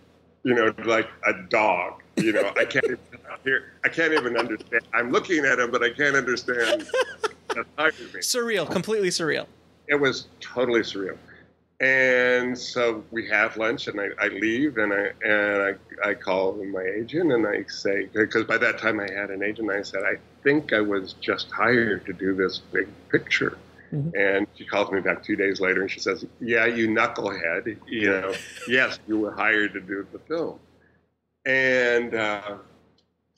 you know, like a dog, you know, I can't even hear, I can't even understand. I'm looking at him, but I can't understand. surreal, completely surreal. It was totally surreal. And so we have lunch, and I, I leave, and I and I, I call my agent, and I say because by that time I had an agent. I said I think I was just hired to do this big picture, mm-hmm. and she calls me back two days later, and she says, "Yeah, you knucklehead, you know, yes, you were hired to do the film," and uh,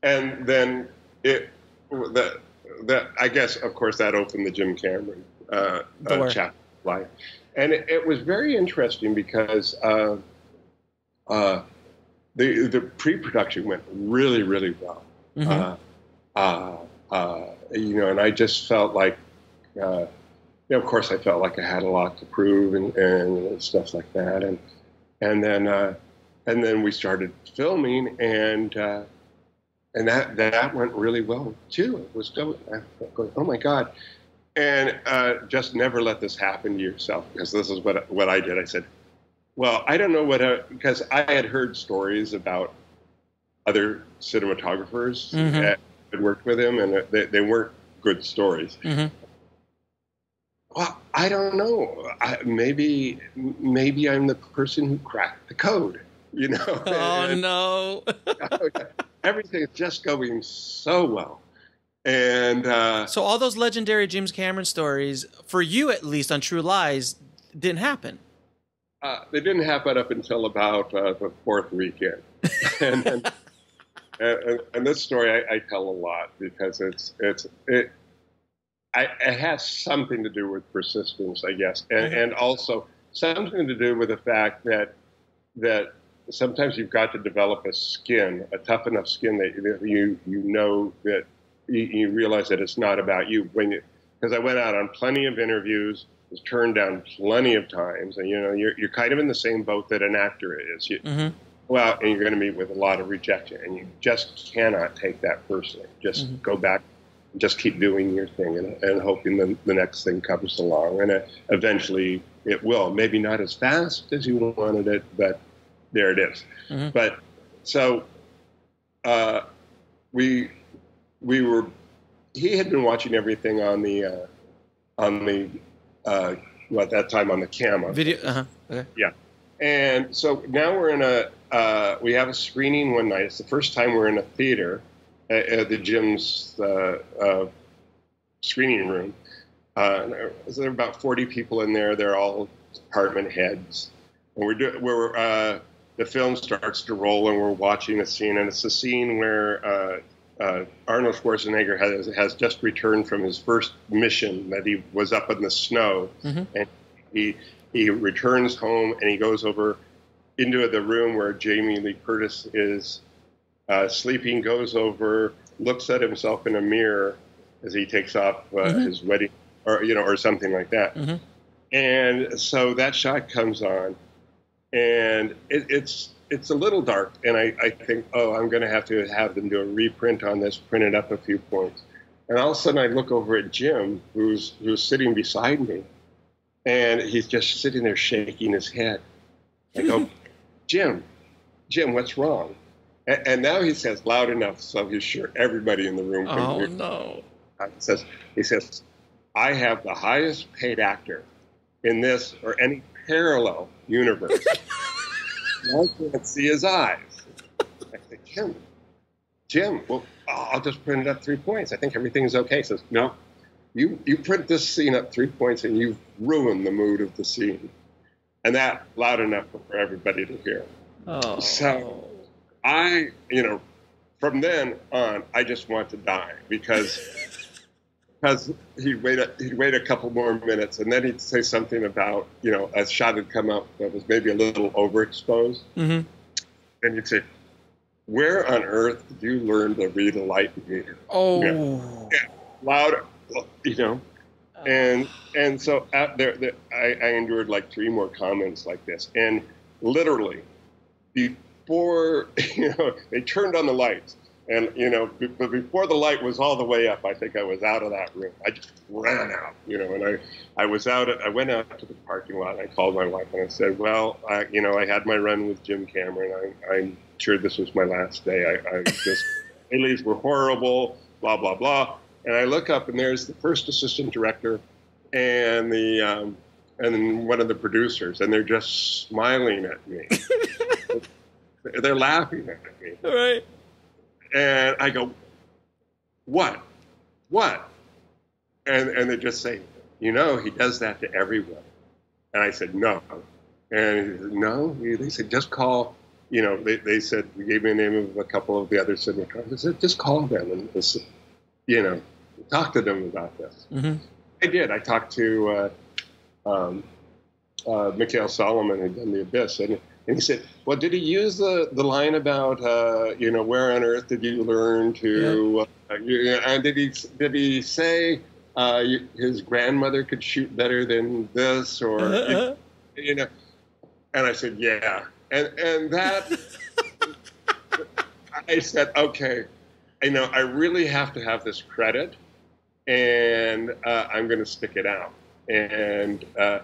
and then it that that I guess of course that opened the Jim Cameron uh, uh, chapter life and it, it, was very interesting because uh, uh, the the pre-production went really really well. Mm-hmm. Uh, uh, uh you know, and I just felt like, uh, you know, of course, I felt like I had a lot to prove and, and stuff like that, and and then and then we started filming and. And that, that went really well too. It was going, going oh my God and uh, just never let this happen to yourself because this is what what I did. I said, well, I don't know what a, because I had heard stories about other cinematographers mm-hmm. that had worked with him, and they, they weren't good stories. Mm-hmm. Well, I don't know. I, maybe maybe I'm the person who cracked the code. You know? Oh and, no! everything's just going so well. And uh, so all those legendary James Cameron stories, for you at least on True Lies, didn't happen. Uh, they didn't happen up until about uh, the fourth weekend. and, and, and, and, this story I, I, tell a lot because it's it's it. I, it has something to do with persistence, I guess, and, mm-hmm. and also something to do with the fact that that sometimes you've got to develop a skin, a tough enough skin that you you know that you, you realize that it's not about you when you because I went out on plenty of interviews, was turned down plenty of times, and you know you're you're kind of in the same boat that an actor is. You mm-hmm. out and you're going to meet with a lot of rejection, and you just cannot take that personally. Just mm-hmm. go back, just keep doing your thing, and, and hoping the, the next thing comes along, and it, eventually it will. Maybe not as fast as you wanted it, but there it is. Mm-hmm. But so uh, we we were he had been watching everything on the uh, on the uh, well, at that time on the camera video. Uh-huh. Okay. Yeah, and so now we're in a uh, we have a screening one night. It's the first time we're in a theater at, at the Jim's uh, uh, screening room. Uh, there are about 40 people in there. They're all department heads, and we're doing we're the film starts to roll and we're watching a scene, and it's a scene where uh, Arnold Schwarzenegger has, has just returned from his first mission that he was up in the snow, mm-hmm. and he he returns home and he goes over into the room where Jamie Lee Curtis is uh, sleeping. Goes over, looks at himself in a mirror as he takes off uh, mm-hmm. his wedding, or you know, or something like that. Mm-hmm. And so that shot comes on, and it, it's it's a little dark, and I, I think, oh, I'm going to have to have them do a reprint on this, print it up a few points. And all of a sudden, I look over at Jim, who's who's sitting beside me, and he's just sitting there shaking his head. I go, Jim, Jim, what's wrong? And, and, now he says loud enough so he's sure everybody in the room can oh, hear. no! Uh, he says, he says, I have the highest paid actor in this or any parallel universe. I can't see his eyes. I said, Jim, Jim, well, I'll just print it up three points. I think everything's okay. He says, no, you, you print this scene up three points and you've ruined the mood of the scene. And that loud enough for everybody to hear. Oh. So I, you know, from then on, I just want to die because because he'd wait a, he'd wait a couple more minutes and then he'd say something about you know a shot had come up that was maybe a little overexposed, Mhm. and you'd say, "Where on earth did you learn to read a light meter?" Oh. yeah, Louder, you know. And and so out there, there I, I endured like three more comments like this, and literally before you know they turned on the lights, and you know, but before the light was all the way up, I think I was out of that room. I just ran out, you know, and I I was out. At, I went out to the parking lot. and I called my wife and I said, well, I, you know, I had my run with Jim Cameron. I, I'm sure this was my last day. I, I just Dailies were horrible. Blah blah blah. And I look up and there's the first assistant director and the um, and one of the producers, and they're just smiling at me. they're laughing at me, All right. And I go, "What? What?" And and they just say, "You know, he does that to everyone." And I said, "No." And he said, no, they said just call. You know, they, they said we gave me the name of a couple of the other cinematographers. They said just call them and just, you know, talk to them about this. hmm I did. I talked to uh, um, uh, Mikael Salomon, who'd done The Abyss, and, and he said, "Well, did he use the, the line about uh, you know where on earth did you learn to? Uh, you, and did he did he say uh, you, his grandmother could shoot better than this, or Uh-huh. you know?" And I said, "Yeah," and and that I said, "Okay, you know, I really have to have this credit." and uh, I'm going to stick it out. And uh,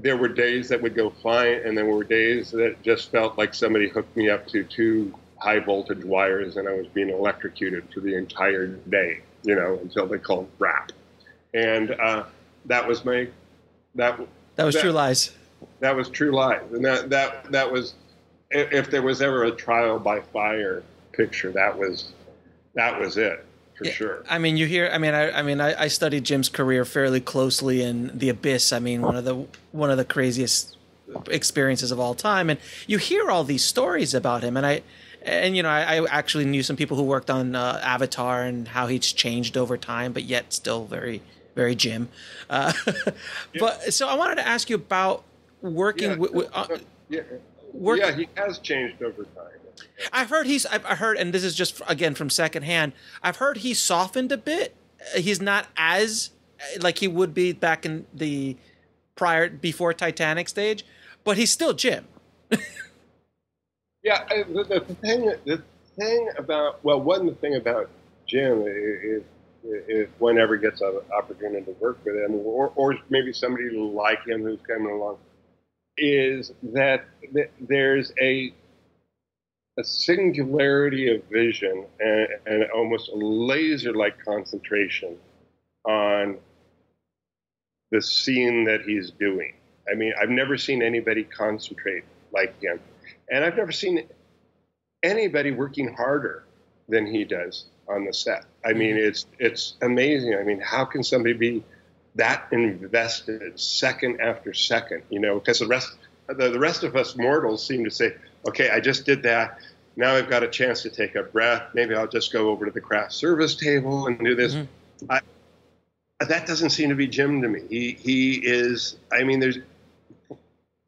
there were days that would go fine, and there were days that just felt like somebody hooked me up to two high voltage wires, and I was being electrocuted for the entire day, you know, until they called wrap. And uh, that was my that That was That- True Lies. that was true life, and that that that was if, if there was ever a trial by fire picture, that was that was it for Yeah. sure. I mean, you hear. I mean, I, I mean, I, I studied Jim's career fairly closely in The Abyss. I mean, one of the one of the craziest experiences of all time, and you hear all these stories about him. And I, and you know, I, I actually knew some people who worked on uh, Avatar and how he's changed over time, but yet still very, very Jim. Uh, But so I wanted to ask you about working Yeah, with. with uh, yeah, work- yeah, he has changed over time. I've heard he's. I've heard, and this is just again from secondhand. I've heard he softened a bit. He's not as like he would be back in the prior before Titanic stage, but he's still Jim. Yeah, the, the thing, the thing about well, one thing about Jim is if one ever gets an opportunity to work with him, or, or maybe somebody like him who's coming along, is that there's a a singularity of vision and, and almost a laser-like concentration on the scene that he's doing. I mean, I've never seen anybody concentrate like him, and I've never seen anybody working harder than he does on the set. I mean, mm-hmm. it's it's amazing. I mean, how can somebody be that invested second after second? You know, because the rest the, the rest of us mortals seem to say, okay, I just did that. Now I've got a chance to take a breath. Maybe I'll just go over to the craft service table and do this. Mhm. I, that doesn't seem to be Jim to me. He he is. I mean, there's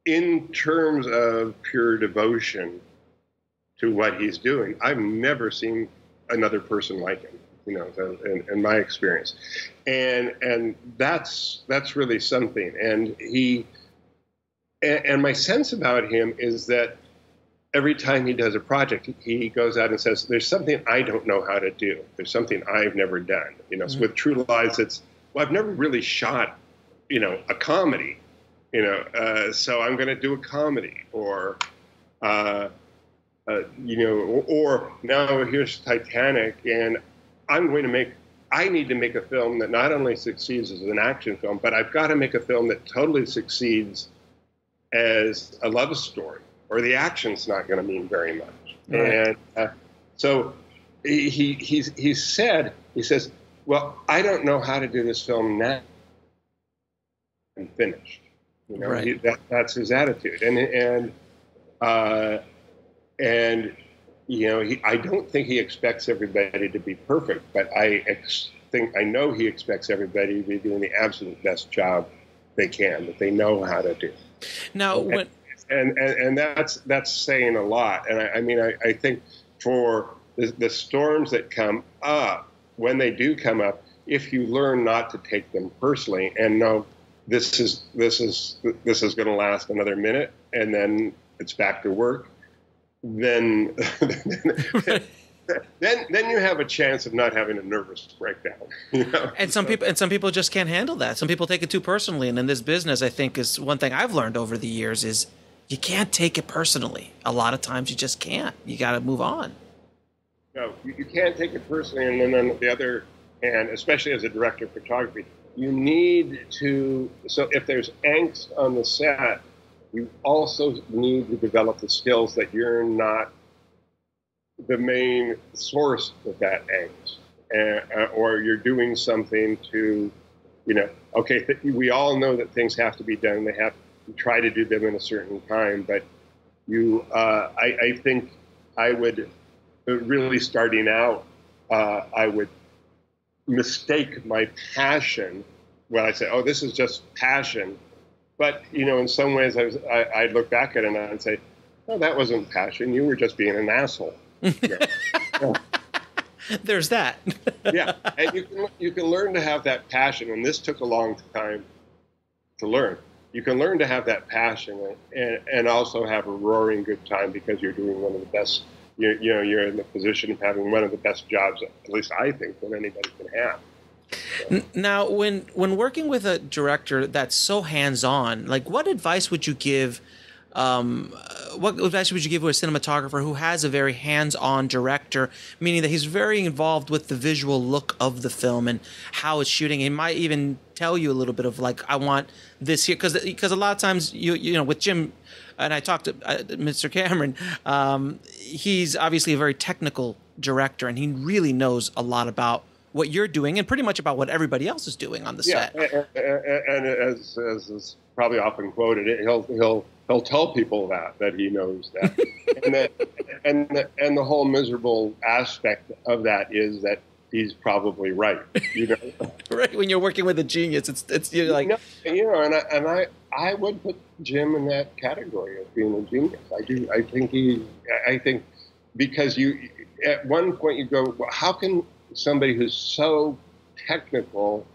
in terms of pure devotion to what he's doing. I've never seen another person like him. You know, so- in, in my experience, and and that's that's really something. And he and, and my sense about him is that every time he does a project, he goes out and says, "There's something I don't know how to do. There's something I've never done." You know, so Mhm. with True Lies, it's well, I've never really shot, you know, a comedy. You know, uh, so I'm going to do a comedy, or, uh, uh, you know, or, or now here's Titanic, and I'm going to make. I need to make a film that not only succeeds as an action film, but I've got to make a film that totally succeeds as a love story or the action's not going to mean very much. Right. And uh, so he, he he's he said he says, well, I don't know how to do this film now and finished. You know, Right. he, that, that's his attitude, and and uh, and you know, he, I don't think he expects everybody to be perfect, but I ex- think I know he expects everybody to be doing the absolute best job they can that they know how to do, Now, when and and, and that's that's saying a lot. And I, I mean, I, I think for the, the storms that come up, when they do come up, if you learn not to take them personally and know this is this is this is going to last another minute and then it's back to work, then then then you have a chance of not having a nervous breakdown. You know? and some people and some people just can't handle that. Some people take it too personally, and in this business, I think is one thing I've learned over the years is you can't take it personally. A lot of times, you just can't. You got to move on. No, you, you can't take it personally. And then on the other hand, especially as a director of photography, you need to. So if there's angst on the set, you also need to develop the skills that you're not the main source of that angst, uh, or you're doing something to, you know, okay, we all know that things have to be done. They have try to do them in a certain time, but you, uh, I, I think I would really starting out, uh, I would mistake my passion when I say, "Oh, this is just passion," but you know, in some ways, I was, I, I'd look back at it and I'd say, "Oh, that wasn't passion. You were just being an asshole." There's that. yeah, and you can you can learn to have that passion, and this took a long time to learn. You can learn to have that passion and, and also have a roaring good time because you're doing one of the best. You, you know, you're in the position of having one of the best jobs, at least I think, that anybody can have. N- Now, when when working with a director that's so hands on, like what advice would you give? Um, what advice would you give to a cinematographer who has a very hands on director, meaning that he's very involved with the visual look of the film and how it's shooting? He might even tell you a little bit of like, I want this here, because because a lot of times you you know with Jim. And I talked to uh, Mr. Cameron. Um, he's obviously a very technical director, and he really knows a lot about what you're doing and pretty much about what everybody else is doing on the Yeah, set. and, and, and as, as is probably often quoted, he'll he'll he'll tell people that that he knows that, and that and the, and the whole miserable aspect of that is that he's probably right. You know, Right when you're working with a genius, it's it's you're like you know, you know, and I, and I I would put Jim in that category of being a genius. I do. I think he. I think because you at one point you go, well, how can somebody who's so technical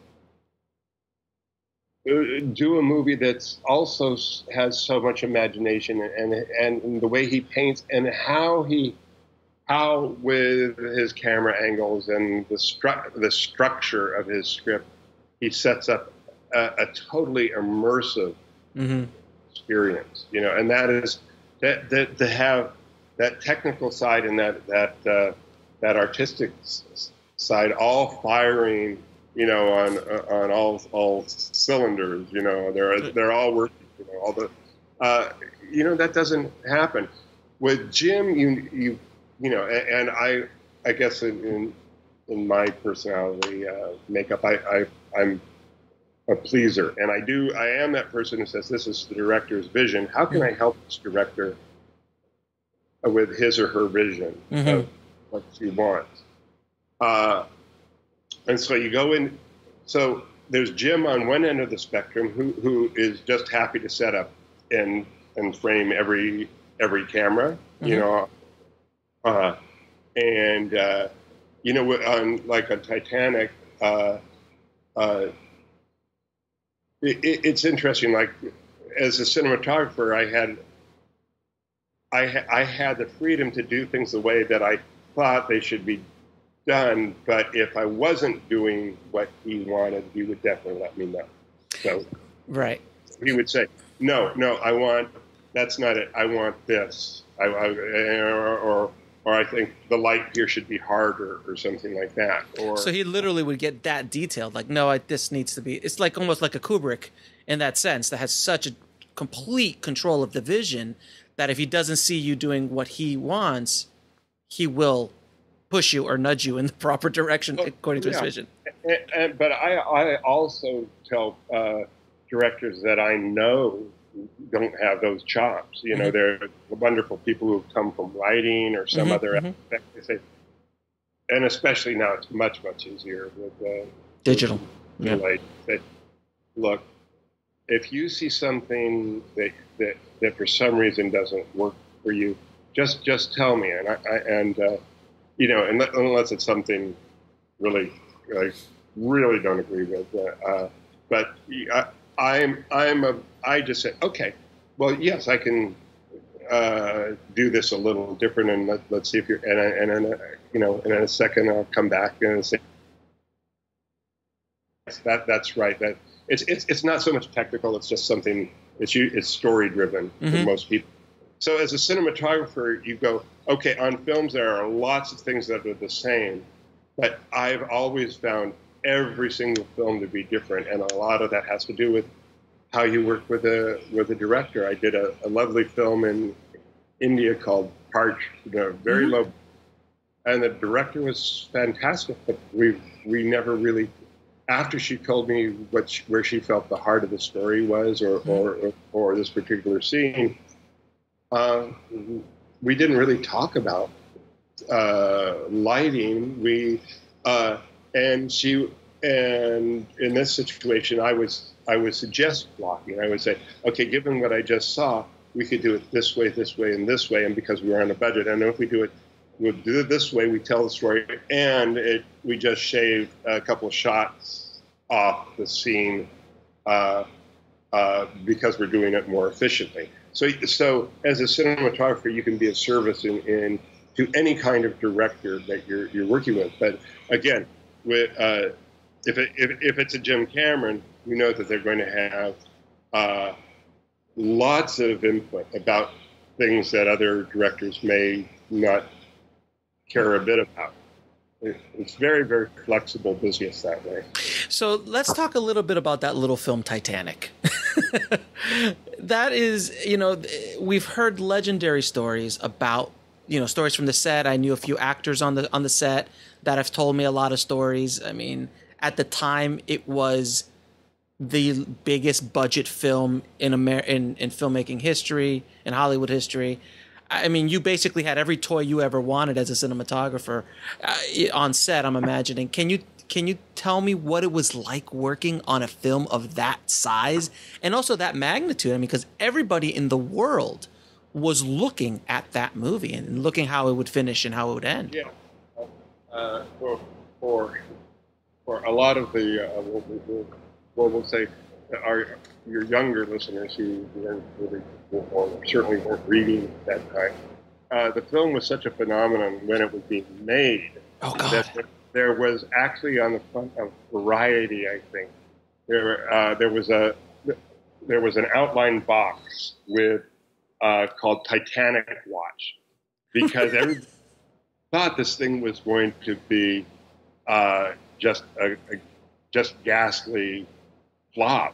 do a movie that's also has so much imagination and and the way he paints and how he how with his camera angles and the stru- the structure of his script he sets up a, a totally immersive mhm. experience you know and that is that, that to have that technical side and that that uh, that artistic side all firing you know on on all all cylinders you know they're they're all working you know all the uh, you know that doesn't happen. With Jim you you you know a- and I I guess in in, in my personality uh, makeup I, I I'm a pleaser. And I do I am that person who says this is the director's vision. How can I help this director with his or her vision Mhm. of what she wants? Uh, and so you go in. So there's Jim on one end of the spectrum who, who is just happy to set up and and frame every every camera, you Mhm. know, uh, and uh, you know on like on Titanic. Uh, uh, it, it- it's interesting. Like as a cinematographer, I had I, ha- I had the freedom to do things the way that I thought they should be done, but if I wasn't doing what he wanted, he would definitely let me know. So right. he would say, "No, no, I want that's not it. I want this." I, I or, or or I think the light here should be harder, or something like that. Or So he literally would get that detailed. Like, no, I, this needs to be. It's like almost like a Kubrick in that sense that has such a complete control of the vision that if he doesn't see you doing what he wants, he will push you or nudge you in the proper direction Well, according to his vision. And, and, but I, I also tell uh, directors that I know don't have those chops. You know, Mhm. they're wonderful people who have come from writing or some Mhm, other mhm. aspect. They say, and especially now, it's much much easier with uh, Digital. Yeah. Look, if you see something that, that that for some reason doesn't work for you, just just tell me, and I, I and uh, you know, unless, unless it's something really I really don't agree with. Uh, uh, but I, I'm I'm a I just say okay, well yes I can uh, do this a little different, and let, let's see if you're and I, and then uh, you know, and in a second I'll come back and say yes, that that's right. That it's it's it's not so much technical. It's just something. It's you. It's story driven for Mhm. most people. So as a cinematographer, you go okay. On films, there are lots of things that are the same, but I've always found every single film to be different, and a lot of that has to do with how you work with a with a director. I did a, a lovely film in India called Parched, you know, very Mhm. low, and the director was fantastic, but we we never really. After she told me what she, where she felt the heart of the story was, or or, or this particular scene, uh, we didn't really talk about uh, lighting. We uh, and she and in this situation, I was I would suggest blocking. I would say, okay, given what I just saw, we could do it this way, this way, and this way, and because we were on a budget, and if we do it, we'll do it this way. We tell the story, and it we just shave a couple of shots off the scene. Uh, uh, because we're doing it more efficiently. So, so as a cinematographer, you can be of service in, in to any kind of director that you're you're working with. But again, with, uh, if, it, if if it's a Jim Cameron, you know that they're going to have uh, lots of input about things that other directors may not care a bit about. It- It's very very flexible business that way. So let's talk a little bit about that little film Titanic. that is, you know, we've heard legendary stories about, you know, stories from the set. I knew a few actors on the on the set that have told me a lot of stories. I mean, at the time it was the biggest budget film in Amer- in, in filmmaking history, in Hollywood history. I mean, you basically had every toy you ever wanted as a cinematographer uh, on set. I'm imagining. Can you can you tell me what it was like working on a film of that size and also that magnitude? I mean, because everybody in the world was looking at that movie and looking how it would finish and how it would end. Yeah. Uh, for, for for a lot of the uh, what, we- what- we'll say our your younger listeners who weren't really or certainly weren't reading at that time, uh, the film was such a phenomenon when it was being made Oh that there- there was actually on the front of Variety, I think, there uh, there was a there was an outline box with uh, called Titanic Watch because everybody thought this thing was going to be uh, just a, a just ghastly flop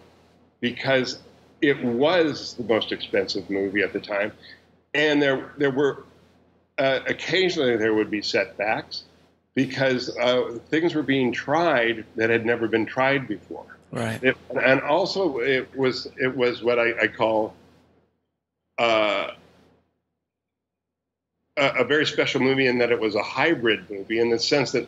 because it was the most expensive movie at the time, and there there were uh, occasionally there would be setbacks because uh, things were being tried that had never been tried before. Right. It, and also, it was it was what I, I call uh, a, a very special movie in that it was a hybrid movie in the sense that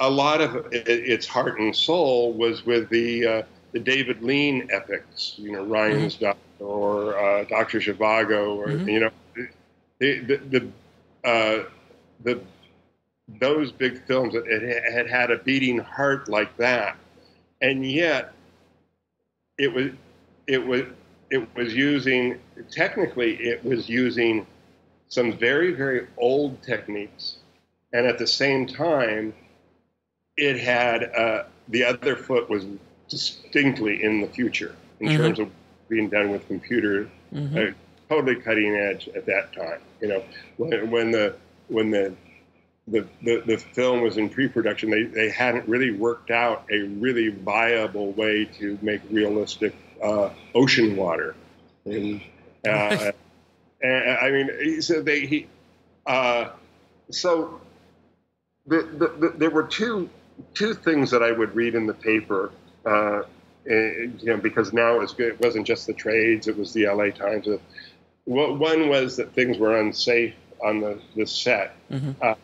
a lot of it, its heart and soul was with the uh, the David Lean epics, you know, Ryan's Daughter or uh, Doctor Zhivago, or Mhm. you know, the the the, uh, the those big films that it had had a beating heart like that, and yet it was it was it was using technically it was using some very very old techniques, and at the same time, it had uh, the other foot was distinctly in the future in Mhm. terms of being done with computer Mhm. uh, totally cutting edge at that time. You know, when, when the when the the, the, the film was in pre-production, they, they hadn't really worked out a really viable way to make realistic uh, ocean water. And, uh, And I mean, so they he, uh, so the, the, the, there were two two things that I would read in the paper. Uh, and, you know, because now it was good. It wasn't just the trades; it was the LA Times. One was that things were unsafe on the, the set, mm-hmm. uh,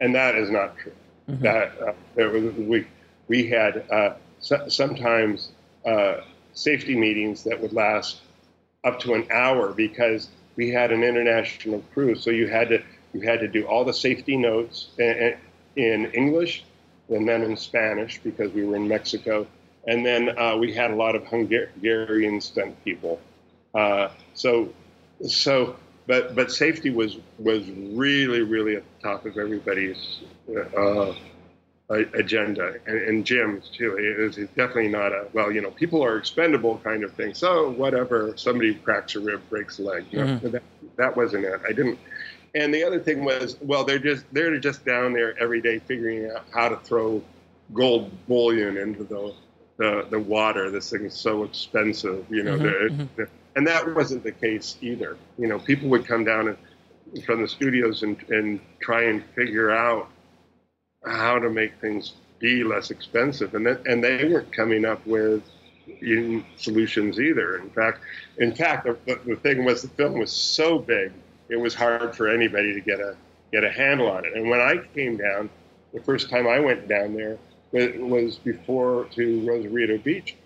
and that is not true. Mm-hmm. That uh, there was, we we had uh, so, sometimes uh, safety meetings that would last up to an hour because we had an international crew. So you had to you had to do all the safety notes in English and then in Spanish because we were in Mexico. And then uh, we had a lot of Hungarian stunt people. Uh, so, so, but but safety was was really really at the top of everybody's uh, agenda and, and Jim's too. It was definitely not a well, you know, people are expendable kind of thing. So whatever, somebody cracks a rib, breaks a leg. You know, mm-hmm. that, that wasn't it. I didn't. And the other thing was, well, they're just they're just down there every day figuring out how to throw gold bullion into the the, the water. This thing is so expensive, you know. Mm-hmm, the, mm-hmm. The, and that wasn't the case either. You know, people would come down and, from the studios and, and try and figure out how to make things be less expensive, and that, and they weren't coming up with solutions either. In fact, in fact, the, the thing was the film was so big, it was hard for anybody to get a get a handle on it. And when I came down, the first time I went down there was before to Rosarito Beach.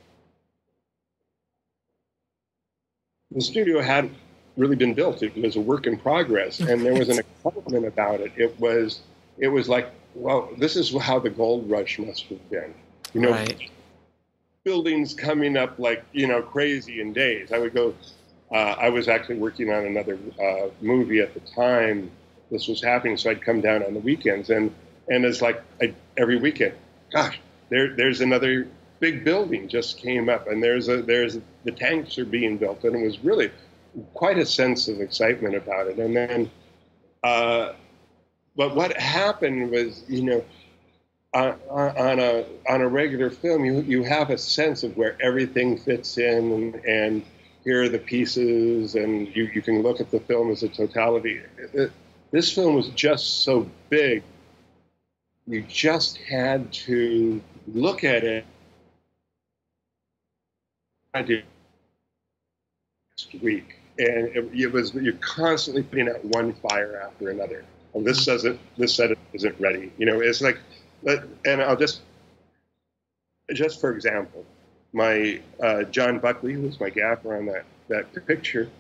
The studio hadn't really been built; it was a work in progress, and there was an excitement about it. It was it was like well, this is how the gold rush must have been. You know, right. buildings coming up like, you know, crazy in days. I would go, uh, I was actually working on another uh, movie at the time this was happening, so I'd come down on the weekends. And, and it's like I, every weekend, gosh, there, there's another big building just came up, and there's a, there's the tanks are being built, and it was really quite a sense of excitement about it. And then uh, but what happened was, you know, on, on, a on a regular film, you you have a sense of where everything fits in, and, and here are the pieces, and you, you can look at the film as a totality. It, this film was just so big, you just had to look at it. I did next week, and it, it was you're constantly putting out one fire after another And this doesn't this set isn't ready. You know, it's like, and I'll just just for example, my uh, John Buckley, who was my gaffer on that that picture,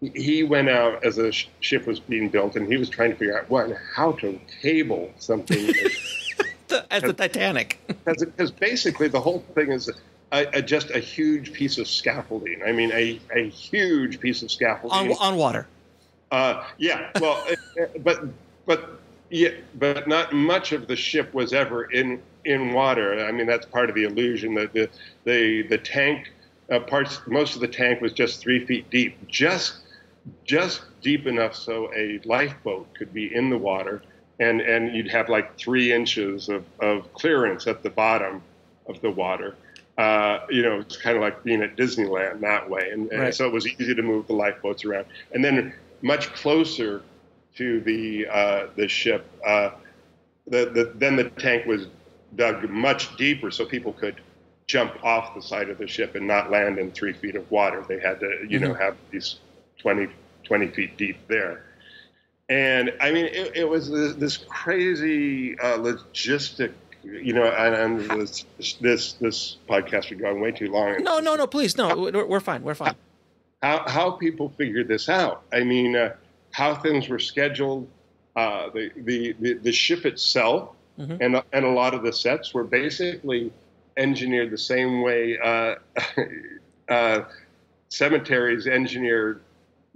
he went out as a sh- ship was being built, and he was trying to figure out one how to cable something. as the Titanic. Because basically the whole thing is a, a, just a huge piece of scaffolding. I mean, a, a huge piece of scaffolding on, on water. Uh, yeah, well, but but yeah, but not much of the ship was ever in in water. I mean, that's part of the illusion that the the the tank uh, parts most of the tank was just three feet deep, just just deep enough so a lifeboat could be in the water, and and you'd have like three inches of, of clearance at the bottom of the water. Uh, you know, it's kind of like being at Disneyland that way, and, and right. so it was easy to move the lifeboats around. And then much closer to the uh, the ship, uh, the, the, then the tank was dug much deeper so people could jump off the side of the ship and not land in three feet of water. They had to, you mm-hmm. know, have these 20, 20 feet deep there. And I mean, it, it was this, this crazy uh, logistic you know, and, and this, this this podcast is going way too long. No, no, no, please, no, we're, we're fine, we're fine. How how people figured this out? I mean, uh, how things were scheduled, uh, the, the, the, the, ship itself, mm-hmm. and, and a lot of the sets were basically engineered the same way uh, uh, cemeteries engineered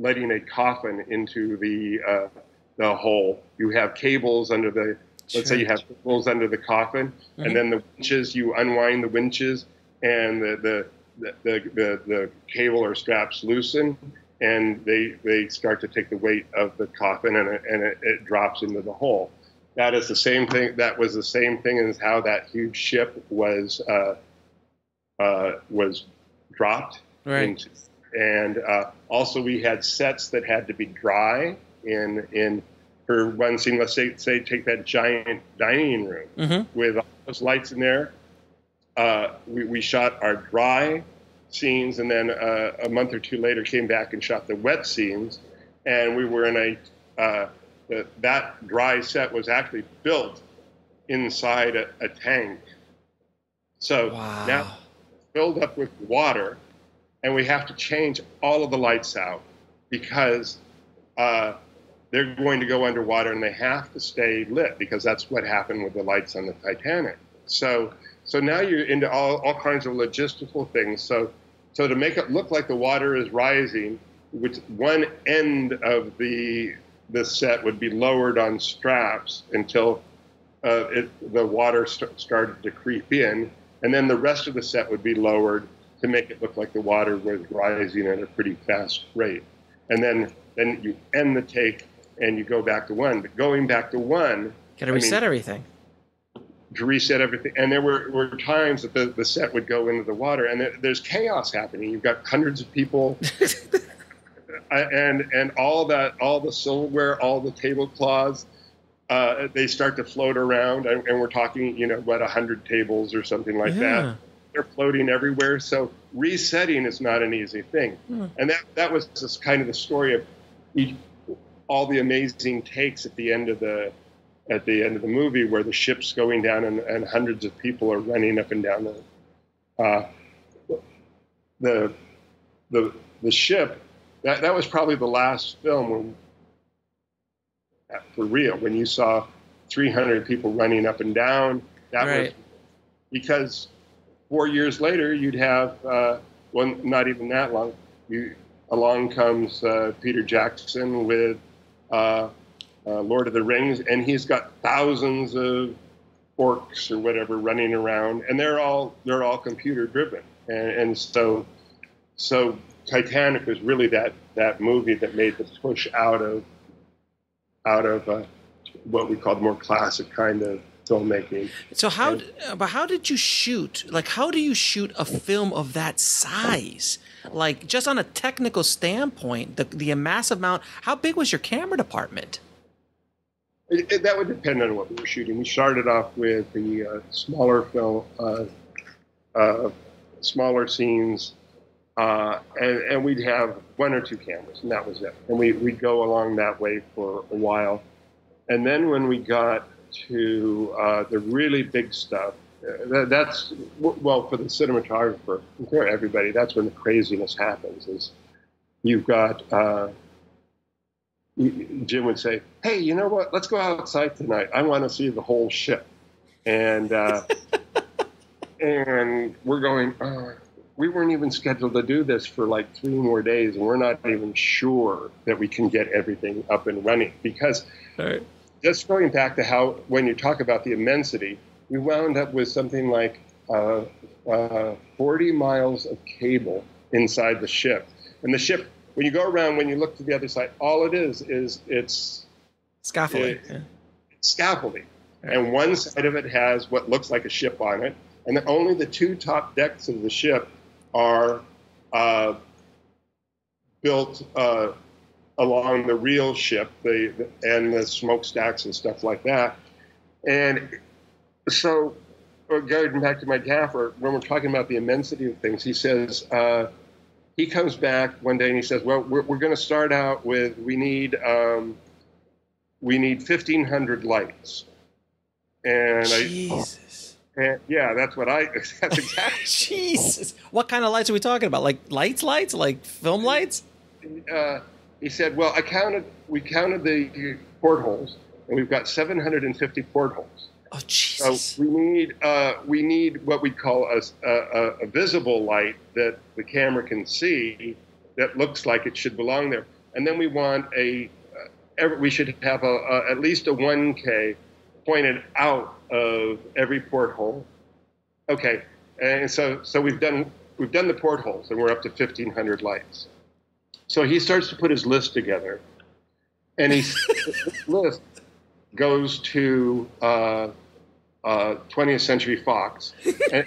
letting a coffin into the, uh, the hole. You have cables under the, let's say you have cables under the coffin, mm-hmm. and then the winches, you unwind the winches, and the, the the, the, the, cable or straps loosen, and they, they start to take the weight of the coffin and, it, and it, it, drops into the hole. That is the same thing. That was the same thing as how that huge ship was uh, uh, was dropped right. into, and uh, also we had sets that had to be dry in in for one scene. Let's say say take that giant dining room Mm-hmm. with all those lights in there. Uh, we, we shot our dry scenes, and then uh, a month or two later came back and shot the wet scenes. And we were in a uh, the, that dry set was actually built inside a, a tank. So Wow. now filled up with water, and we have to change all of the lights out because uh, they're going to go underwater and they have to stay lit because that's what happened with the lights on the Titanic. So, so now you're into all, all kinds of logistical things. So, so to make it look like the water is rising, which one end of the the set would be lowered on straps until uh, it, the water st- started to creep in, and then the rest of the set would be lowered to make it look like the water was rising at a pretty fast rate. And then then you end the take and you go back to one. But going back to one I mean- reset everything. to reset everything, and there were, were times that the, the set would go into the water, and there, there's chaos happening. You've got hundreds of people, and and all that, all the silverware, all the tablecloths, uh, they start to float around, and, and we're talking, you know, what hundred tables or something like Yeah. that. They're floating everywhere, so resetting is not an easy thing. Hmm. And that that was just kind of the story of each, all the amazing takes at the end of the at the end of the movie where the ship's going down and, and hundreds of people are running up and down the uh, the the the ship. That that was probably the last film when, for real when you saw 300 people running up and down. That was because four years later you'd have uh, well not even that long. You along comes uh, Peter Jackson with. Uh, uh, Lord of the Rings, and he's got thousands of orcs or whatever running around, and they're all they're all computer driven, and, and so so Titanic was really that that movie that made the push out of out of uh, what we called more classic kind of filmmaking. So how? d- uh, But how did you shoot? Like, how do you shoot a film of that size? Like, just on a technical standpoint, the the massive amount. How big was your camera department? It, it, that would depend on what we were shooting. We started off with the uh, smaller film, uh, uh, smaller scenes, uh, and, and we'd have one or two cameras, and that was it. And we, we'd go along that way for a while. And then when we got to uh, the really big stuff, uh, that, that's, well, for the cinematographer, for everybody, that's when the craziness happens, is you've got... Uh, Jim would say, "Hey, you know what? Let's go outside tonight. I want to see the whole ship." And uh, and we're going. Uh, we weren't even scheduled to do this for like three more days, and we're not even sure that we can get everything up and running because Right. Just going back to how when you talk about the immensity, we wound up with something like uh, uh, 40 miles of cable inside the ship, and the ship. When you go around, when you look to the other side, all it is is it's Scaffolding. Yeah. yeah. scaffolding, Right. and one side of it has what looks like a ship on it, and only the two top decks of the ship are uh, built uh, along the real ship, the, the and the smokestacks and stuff like that. And so, uh, going back to my gaffer, when we're talking about the immensity of things, he says. Uh, he comes back one day and he says, "Well, we're, we're going to start out with we need um, we need 1,500 lights." And I, Jesus. and yeah, that's what I. That's exactly. Jesus. What kind of lights are we talking about? Like lights, lights, like film lights? uh, he said, "Well, I counted. We counted the portholes, and we've got 750 portholes. Oh So we need uh, we need what we call a, a, a visible light that the camera can see that looks like it should belong there, and then we want a uh, every, we should have a, a, at least a 1K pointed out of every porthole. Okay, and so so we've done we've done the portholes, and we're up to 1,500 lights. So he starts to put his list together, and his list goes to uh, uh, 20th Century Fox, and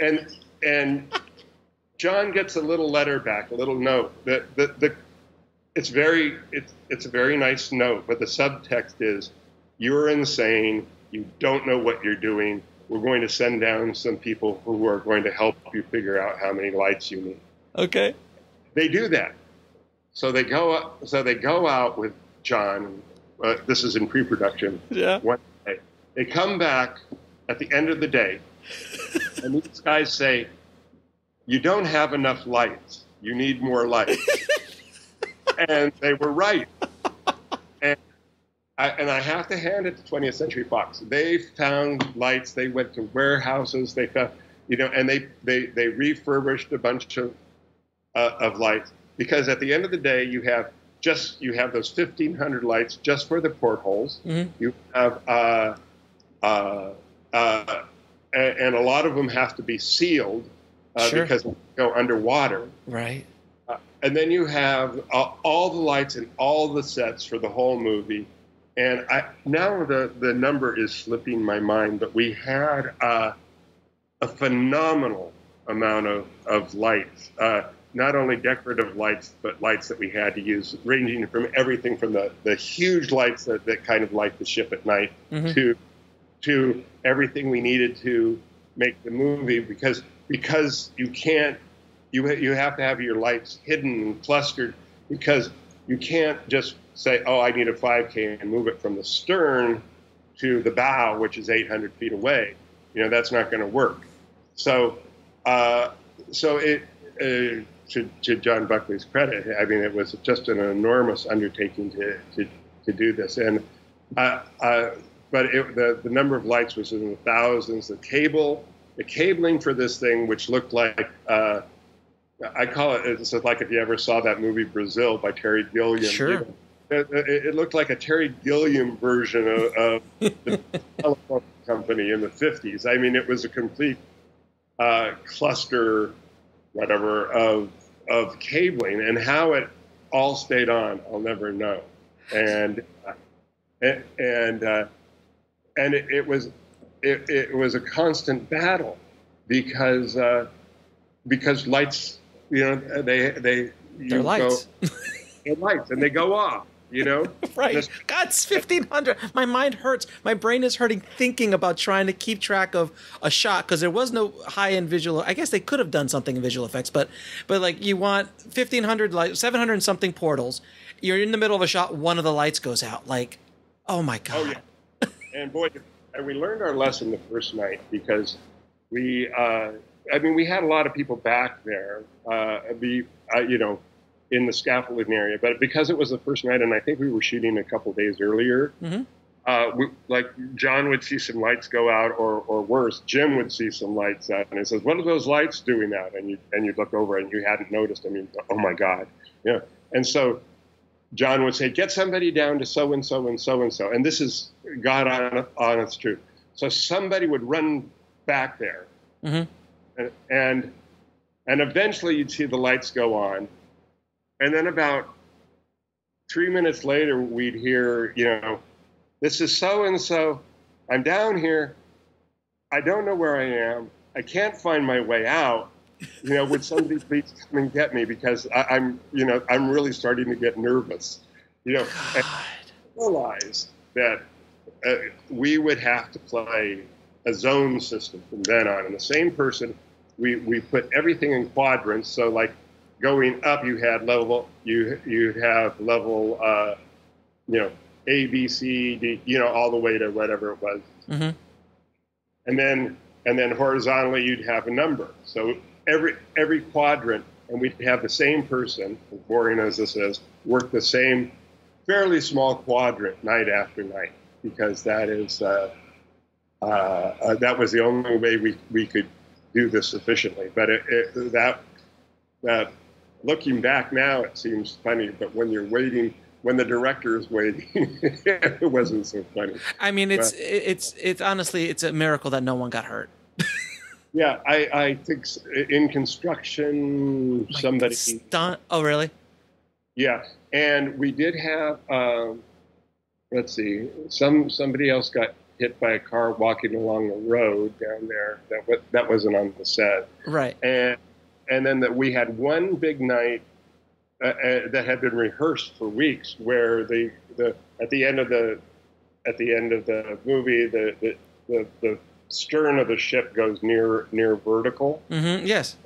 and and John gets a little letter back, a little note. that the, the, it's very it's it's a very nice note, but the subtext is you're insane. You don't know what you're doing. We're going to send down some people who are going to help you figure out how many lights you need. Okay. They do that. So they go so they go out with John. Uh, this is in pre-production. Yeah. One day. They come back at the end of the day, and these guys say, "You don't have enough lights. You need more lights." and they were right. And I, and I have to hand it to 20th Century Fox. They found lights. They went to warehouses. They found, you know, and they they they refurbished a bunch of uh, of lights because at the end of the day, you have just you have those 1,500 lights just for the portholes. Mhm. You have uh, uh, uh, and, a lot of them have to be sealed uh, Sure. because they go underwater. Right. Uh, and then you have uh, all the lights and all the sets for the whole movie. And I, now the, the number is slipping my mind, but we had uh, a phenomenal amount of, of lights. Uh, not only decorative lights, but lights that we had to use, ranging from everything from the, the huge lights that, that kind of light the ship at night Mhm. to to everything we needed to make the movie because because you can't you you have to have your lights hidden and clustered because you can't just say oh I need a 5K and move it from the stern to the bow which is 800 feet away you know that's not going to work so uh, so it uh, to, to John Buckley's credit I mean it was just an enormous undertaking to to, to do this and uh, uh, but it, the, the number of lights was in the thousands. The cable, the cabling for this thing, which looked like, uh, I call it, it's like if you ever saw that movie Brazil by Terry Gilliam. Sure. It, it, it looked like a Terry Gilliam version of, of the telephone company in the 50s. I mean, it was a complete uh, cluster, whatever, of, of cabling. And how it all stayed on, I'll never know. And, and, and uh, and it, it was it, it was a constant battle because uh, because lights you know they they you They're lights. go, they're lights and they go off you know right. Just- God, it's 1500. My mind hurts. My brain is hurting thinking about trying to keep track of a shot because there was no high end visual. I guess they could have done something in visual effects, but but like you want 1500 light 700 and something portals. You're in the middle of a shot, one of the lights goes out. Like, oh my god. Oh yeah, and boy, and we learned our lesson the first night because we, uh, I mean, we had a lot of people back there, uh, be, uh, you know, in the scaffolding area, but because it was the first night, and I think we were shooting a couple days earlier, Mhm. uh, we, like John would see some lights go out, or or worse, Jim would see some lights out, and he says, "What are those lights doing out?" And you and you look over and you hadn't noticed. I mean, oh my God, yeah, and so. John would say, "Get somebody down to so and so and so and so," and this is God hon- honest truth. So somebody would run back there, Mhm. and, and and eventually you'd see the lights go on, and then about three minutes later we'd hear, you know, this is so and so. I'm down here. I don't know where I am. I can't find my way out. You know, would somebody please come and get me because I, I'm, you know, I'm really starting to get nervous. You know, and God. realize that uh, we would have to play a zone system from then on. And the same person, we, we put everything in quadrants. So like going up, you had level, you you have level, uh, you know, A, B, C, D, you know, all the way to whatever it was. Mhm. And then and then horizontally, you'd have a number. So every every quadrant, and we'd have the same person, as boring as this is, work the same fairly small quadrant night after night because that is uh, uh, uh, that was the only way we, we could do this efficiently. But it, it, that that looking back now, it seems funny. But when you're waiting, when the director is waiting, it wasn't so funny. I mean, it's it's it's honestly it's a miracle that no one got hurt. Yeah, I, I think in construction, Like, somebody. stunt. Oh, really? Yeah, and we did have. Um, let's see, some somebody else got hit by a car walking along the road down there. That wa- that wasn't on the set, Right. and and then that we had one big night uh, uh, that had been rehearsed for weeks, where the the at the end of the at the end of the movie, the the, the, the stern of the ship goes near near vertical. Mm-hmm. Yes.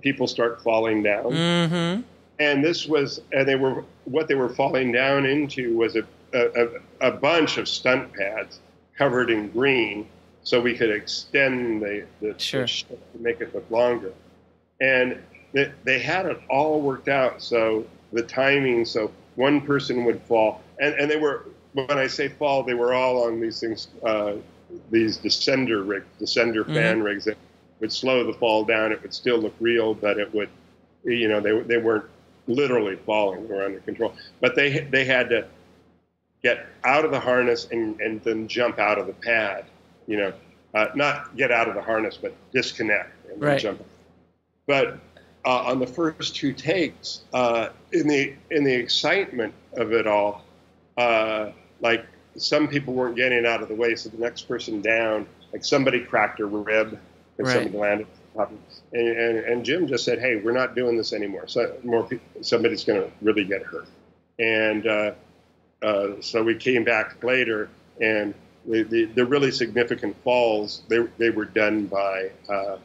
People start falling down, Mm-hmm. and this was and they were what they were falling down into was a a, a bunch of stunt pads covered in green, so we could extend the the, Sure. the ship to make it look longer, and they, they had it all worked out. So the timing, so one person would fall, and and they were when I say fall, they were all on these things, uh, these descender rigs, descender fan rigs that would slow the fall down. It would still look real, but it would, you know, they they weren't literally falling; they were under control. But they they had to get out of the harness and and then jump out of the pad. You know, uh, not get out of the harness, but disconnect and then Right. jump. But uh, on the first two takes, uh, in the in the excitement of it all, uh, like some people weren't getting out of the way, so the next person down, like somebody cracked a rib and Right. somebody landed. on top of it. And, and, and Jim just said, "Hey, we're not doing this anymore. So more people, somebody's going to really get hurt." And uh, uh, so we came back later, and the, the, the really significant falls they they were done by uh,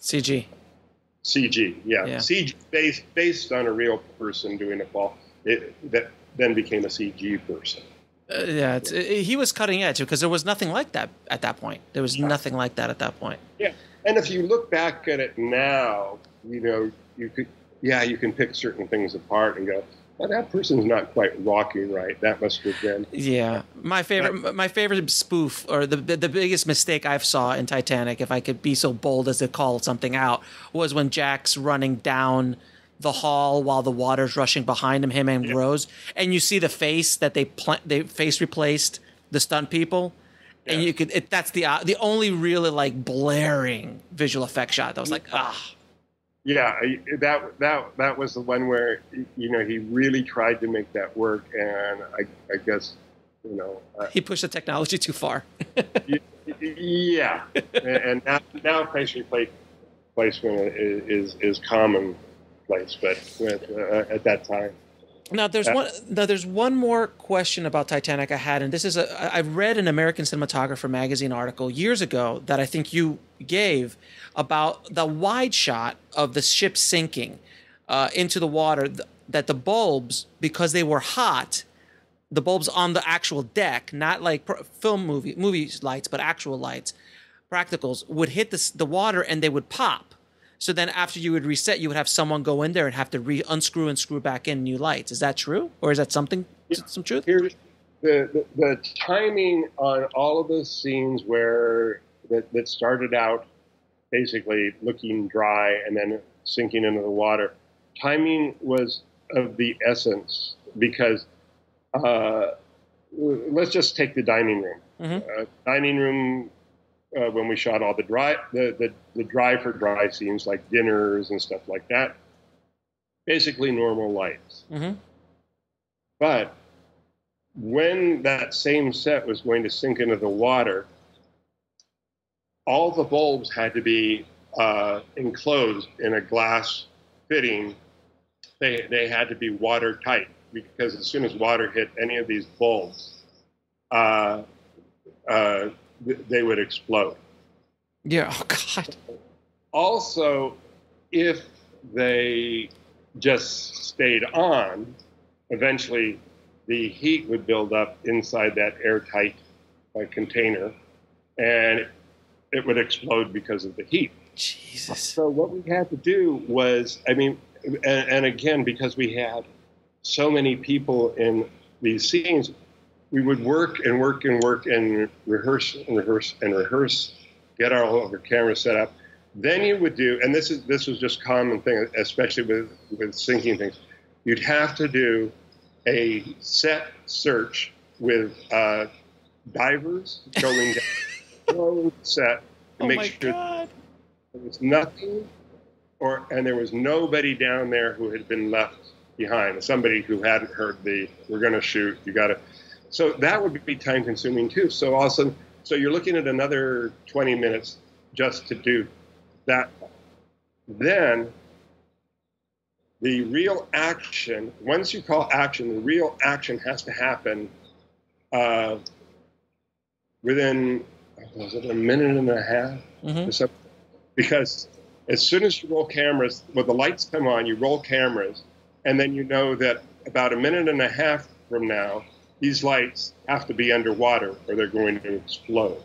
CG. CG. Yeah, Yeah. CG based based on a real person doing a fall. It that then became a CG person. Uh, yeah, it's, it, he was cutting edge because there was nothing like that at that point. There was nothing like that at that point. Yeah, and if you look back at it now, you know, you could, yeah, you can pick certain things apart and go, well, that person's not quite walking right. That must have been. Yeah, my favorite, my favorite spoof or the the biggest mistake I've saw in Titanic, if I could be so bold as to call something out, was when Jack's running down the hall while the water's rushing behind him, him and Rose, and you see the face that they pla- they face replaced the stunt people, and you could it, that's the uh, the only really like blaring visual effect shot that was like ah Yeah, I- that that that was the one where you know he really tried to make that work, and I, I guess you know, uh, he pushed the technology too far. yeah, and, now, now face replace, replacement is, is is commonplace, but with, uh, at that time. Now there's one. Now there's one more question about Titanic I had, and this is a. I- read an American Cinematographer magazine article years ago that I think you gave about the wide shot of the ship sinking uh, into the water. That the bulbs, because they were hot, the bulbs on the actual deck, not like film movie movie lights, but actual lights, practicals, would hit the the water and they would pop. So then after you would reset, you would have someone go in there and have to re unscrew and screw back in new lights. Is that true, or is that something some truth? Here's the, the the timing on all of those scenes where that, that started out basically looking dry and then sinking into the water. Timing was of the essence because uh, let's just take the dining room. Mhm. Uh, dining room uh, when we shot all the dry the, the the dry for dry scenes like dinners and stuff like that. Basically normal lights. hmm But when that same set was going to sink into the water, all the bulbs had to be uh, enclosed in a glass fitting. They, they had to be watertight because as soon as water hit any of these bulbs, uh, uh, they would explode. Yeah. Oh God. Also, if they just stayed on, eventually the heat would build up inside that airtight uh, container and it would explode because of the heat. Jesus. So, what we had to do was, I mean, and, and again, because we had so many people in these scenes, we would work and work and work and rehearse and rehearse and rehearse, get our whole camera set up. Then you would do, and this is this was just common thing, especially with with sinking things. You'd have to do a set search with uh, divers going down the set to Oh make sure God. there was nothing, or and there was nobody down there who had been left behind. Somebody who hadn't heard the "we're going to shoot." You got to. So that would be time consuming too. So also, so you're looking at another 20 minutes just to do that. then the real action, once you call action, the real action has to happen uh, within, was it a minute and a half? Mhm. or something? Because as soon as you roll cameras, when the lights come on, you roll cameras, and then you know that about a minute and a half from now, these lights have to be underwater or they're going to explode.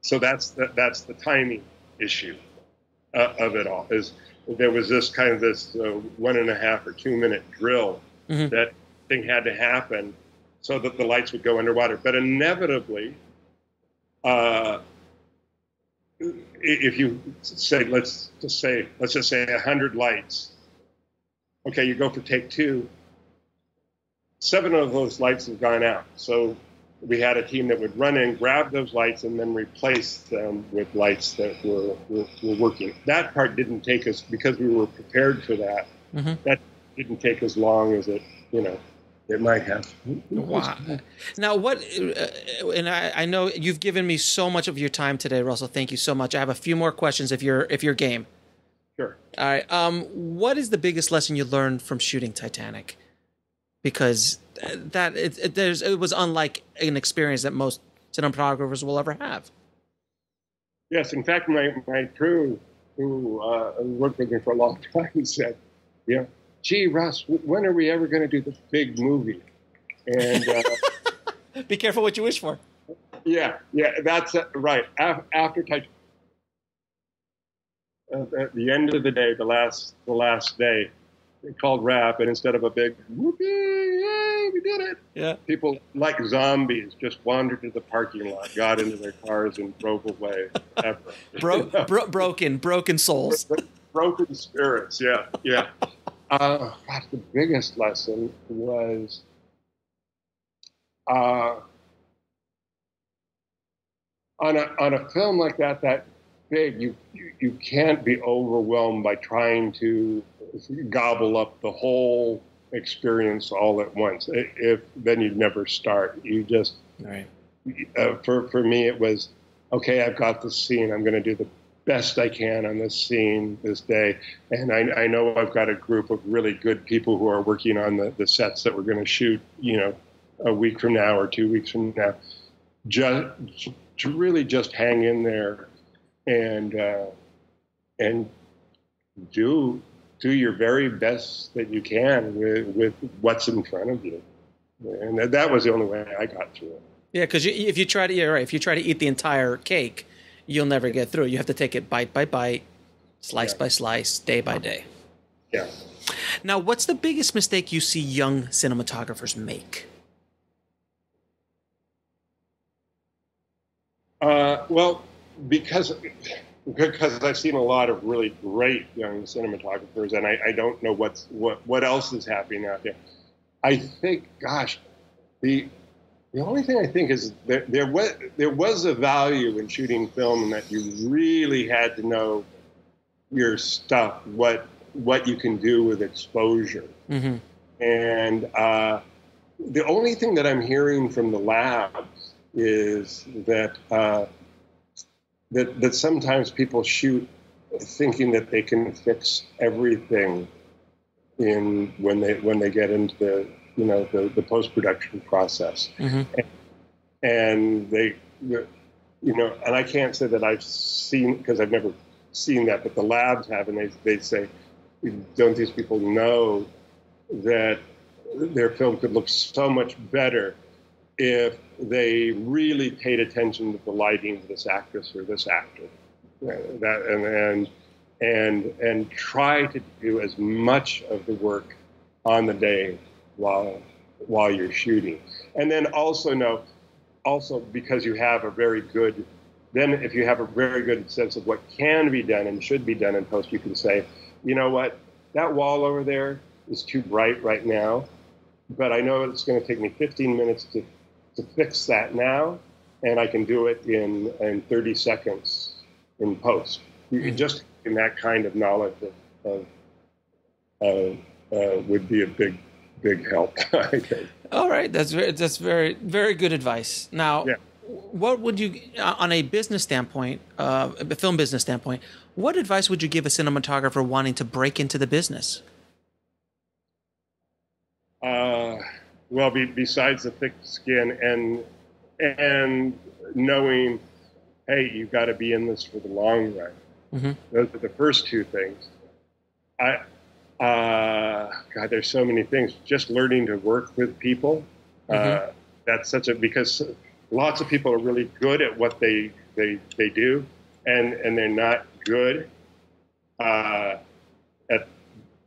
So that's the, that's the timing issue uh, of it all. Is there was this kind of this uh, one and a half or two minute drill Mhm. that thing had to happen so that the lights would go underwater. But inevitably, uh, if you say let's just say let's just say hundred lights, okay, you go for take two. Seven of those lights have gone out. So we had a team that would run in, grab those lights, and then replace them with lights that were, were, were working. That part didn't take us because we were prepared for that. Mhm. That didn't take as long as it, you know, it might have. Wow. Now, what, uh, and I, I know you've given me so much of your time today, Russell. Thank you so much. I have a few more questions if you're if you're game. Sure. All right. Um, what is the biggest lesson you learned from shooting Titanic? Because that it, it, there's it was unlike an experience that most cinematographers will ever have. Yes, in fact, my, my crew, who uh, worked with me for a long time, said, "Yeah, gee, Russ, when are we ever going to do the big movie?" And uh, Be careful what you wish for. yeah, yeah, that's uh, right. Af- After Titanic, uh, at the end of the day, the last the last day, called wrap, and instead of a big whoopee, yay, we did it, Yeah. people like zombies just wandered to the parking lot, got into their cars, and drove away. Ever. Bro, bro, broken, broken souls. broken spirits. Yeah, yeah. Uh, gosh, the biggest lesson was uh, on a on a film like that that big. You you, you can't be overwhelmed by trying to gobble up the whole experience all at once. If then you'd never start. You just right. uh, for for me it was okay i've got this scene i'm going to do the best i can on this scene this day and I, I know i've got a group of really good people who are working on the, the sets that we're going to shoot you know a week from now or two weeks from now just to really just hang in there and uh, and do do your very best that you can with, with what's in front of you and that- that was the only way i got through it Yeah, because if you try to, yeah, right. If you try to eat the entire cake, you'll never get through. You have to take it bite by bite, slice Yeah. by slice, day by day. yeah Now, what's the biggest mistake you see young cinematographers make? Uh, well, because because I've seen a lot of really great young cinematographers, and I, I don't know what's what what else is happening out there. I think, gosh, the the only thing I think is there there was there was a value in shooting film that you really had to know your stuff, what what you can do with exposure. Mm-hmm. And uh, the only thing that I'm hearing from the labs is that uh, that that sometimes people shoot thinking that they can fix everything in when they when they get into the you know the, the post production process, Mm-hmm. and they you know and I can't say that I've seen because I've never seen that, but the labs have, and they they say, don't these people know that their film could look so much better if they really paid attention to the lighting of this actress or this actor, that and and and and try to do as much of the work on the day while while you're shooting, and then also know also because you have a very good then if you have a very good sense of what can be done and should be done in post you can say you know what? That wall over there is too bright right now but i know it's going to take me 15 minutes to, to fix that now and i can do it in, in 30 seconds in post you Mhm. just in that kind of knowledge of, of uh, uh, would be a big big help i think All right, that's very that's very very good advice. Now, Yeah. what would you, uh, on a business standpoint, uh, a film business standpoint, what advice would you give a cinematographer wanting to break into the business? Uh, well, be, besides the thick skin and and knowing, hey, you've got to be in this for the long run. Mhm. Those are the first two things. I, uh, God, there's so many things. Just learning to work with people. Uh, that's such a because lots of people are really good at what they they they do, and and they're not good uh,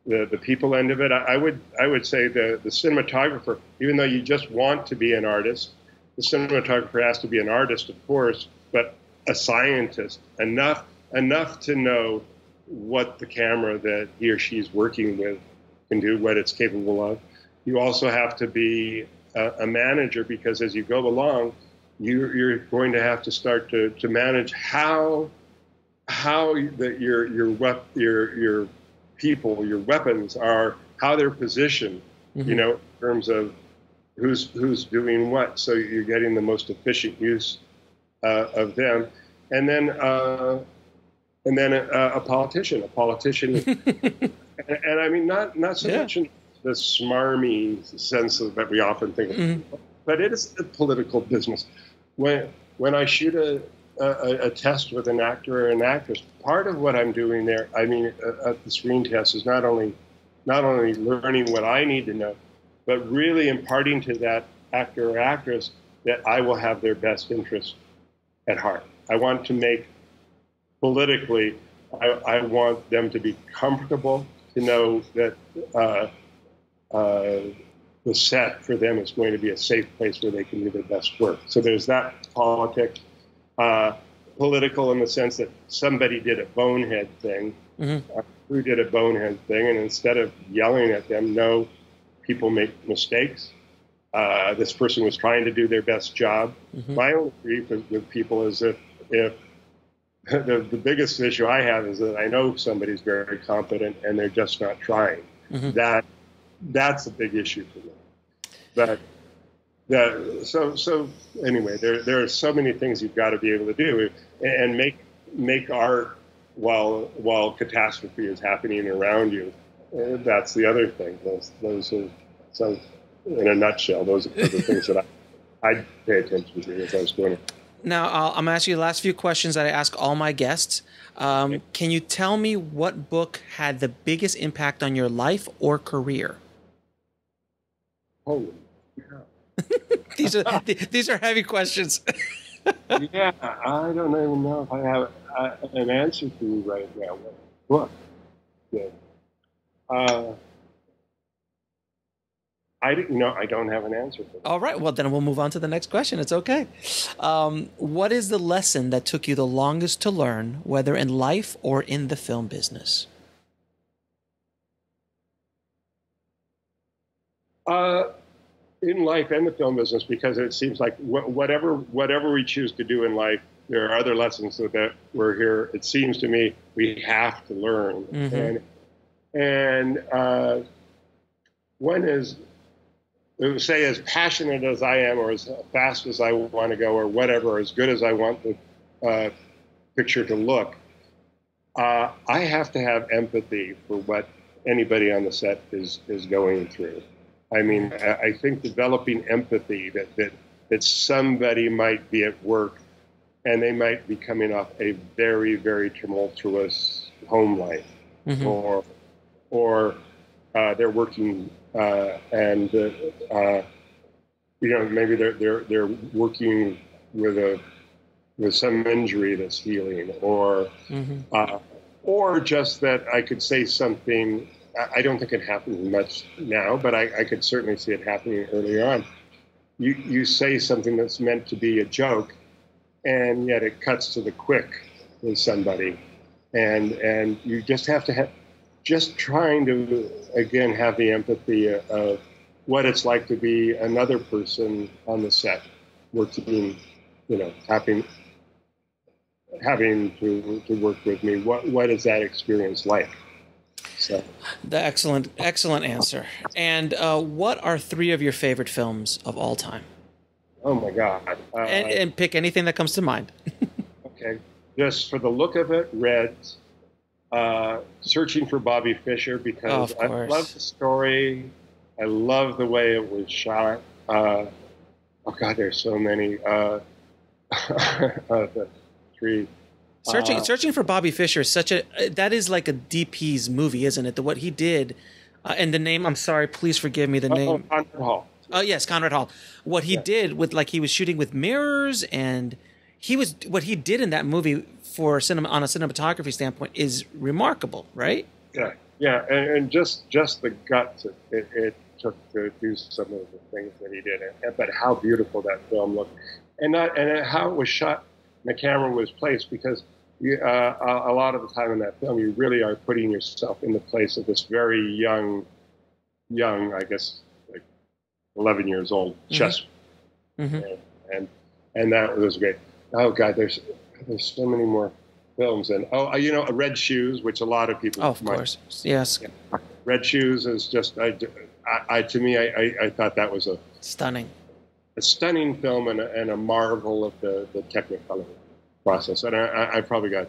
the the people end of it. I, I would I would say the the cinematographer, even though you just want to be an artist, the cinematographer has to be an artist, of course, but a scientist enough enough to know what the camera that he or she's working with can do, what it's capable of. You also have to be a, a manager because as you go along, you, you're going to have to start to, to manage how how that your your your your people, your weapons are, how they're positioned. Mhm. You know, in terms of who's who's doing what, so you're getting the most efficient use uh, of them, and then uh, and then a, a politician, a politician, and, and I mean not not so Yeah. much in the smarmy sense of that we often think of, Mhm. but it is a political business. When when I shoot a, a, a test with an actor or an actress, part of what I'm doing there, I mean, uh, at the screen test, is not only not only learning what I need to know, but really imparting to that actor or actress that I will have their best interest at heart. I want to make politically, I, I want them to be comfortable to know that uh, uh, the set for them is going to be a safe place where they can do their best work. So there's that politics. Uh, political in the sense that somebody did a bonehead thing, Mhm. uh, who did a bonehead thing, and instead of yelling at them, no, people make mistakes. Uh, this person was trying to do their best job. Mhm. My only grief with, with people is if if the, the biggest issue I have is that I know somebody's very competent and they're just not trying. Mhm. That that's a big issue for me. But that so so anyway, there there are so many things you've got to be able to do and, make make art while while catastrophe is happening around you. That's the other thing. Those those are so in a nutshell, those are the things that I I pay attention to as I was going. Now, I'll, I'm going to ask you the last few questions that I ask all my guests. Um, can you tell me what book had the biggest impact on your life or career? Holy cow. These are these are heavy questions. yeah, I don't even know if I have uh, an answer for you right now. What book? Yeah. Uh, I know. I don't have an answer for that. All right, well then we'll move on to the next question. It's okay. Um, what is the lesson that took you the longest to learn, whether in life or in the film business? Uh, in life and the film business, because it seems like wh- whatever whatever we choose to do in life, there are other lessons that, we're here. It seems to me we have to learn, Mhm. and and uh, one is say as passionate as I am, or as fast as I want to go, or whatever, as good as I want the uh, picture to look. Uh, I have to have empathy for what anybody on the set is is going through. I mean, I, think developing empathy that, that that somebody might be at work and they might be coming off a very very tumultuous home life, Mhm. or or uh, they're working uh, and uh, uh, you know maybe they're they're they're working with a with some injury that's healing or Mhm. uh, or just that I could say something. I- don't think it happens much now, but I, I could certainly see it happening earlier on. You you say something that's meant to be a joke, and yet it cuts to the quick with somebody, and and you just have to have just trying to again have the empathy of what it's like to be another person on the set, working, you know, having having to, to work with me. What what is that experience like? So The excellent excellent answer. And uh, what are three of your favorite films of all time? Oh my God! Uh, and, and pick anything that comes to mind. okay, just for the look of it, Reds. Uh, searching for Bobby Fischer because Of I love the story. I love the way it was shot. Uh, oh God, there's so many. Uh, uh, the three. Searching Uh, Searching for Bobby Fischer is such a that is like a DP's movie, isn't it? The what he did, uh, and the name. I'm sorry, please forgive me. The Oh, name. Conrad Hall. Oh yes, Conrad Hall. What he Yeah. did with like he was shooting with mirrors, and he was what he did in that movie for cinema on a cinematography standpoint is remarkable, right? Yeah, yeah, and, and just just the guts it, it, it took to do some of the things that he did, and, but how beautiful that film looked, and not and how it was shot, and the camera was placed because you, uh, a, a lot of the time in that film you really are putting yourself in the place of this very young, young, I guess, like eleven years old chess hmm and, and and that was great. Oh God, there's there's so many more films, and oh, uh, you know, Red Shoes, which a lot of people. Oh, of might- course, yes, Red Shoes is just, I, I, I to me, I, I, I thought that was a, stunning. a stunning film and a, and a marvel of the the Technicolor process, and I, I, I probably got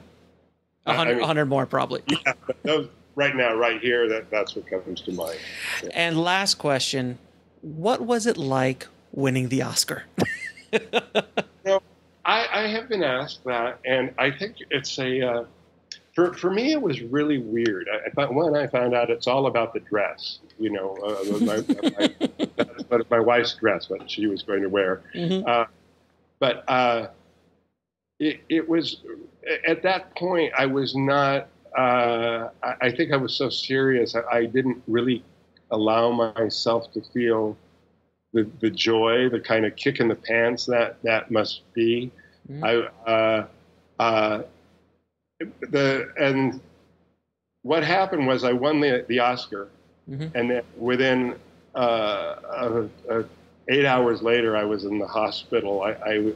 A I- I hundred, mean- a hundred more probably. yeah, but those right now, right here, that that's what comes to mind. And last question: What was it like winning the Oscar? I, I have been asked that, and I think it's a. Uh, for, for me, it was really weird. I, I when I found out it's all about the dress, you know, uh, my, my, but my wife's dress, what she was going to wear. Mhm. Uh, but uh, it, it was at that point I was not. Uh, I, I think I was so serious. I, I didn't really allow myself to feel the, the joy, the kind of kick in the pants that that must be. Mhm. I uh, uh, the and what happened was I won the the Oscar, Mhm. and then within uh, uh, uh, eight hours later, I was in the hospital. I, I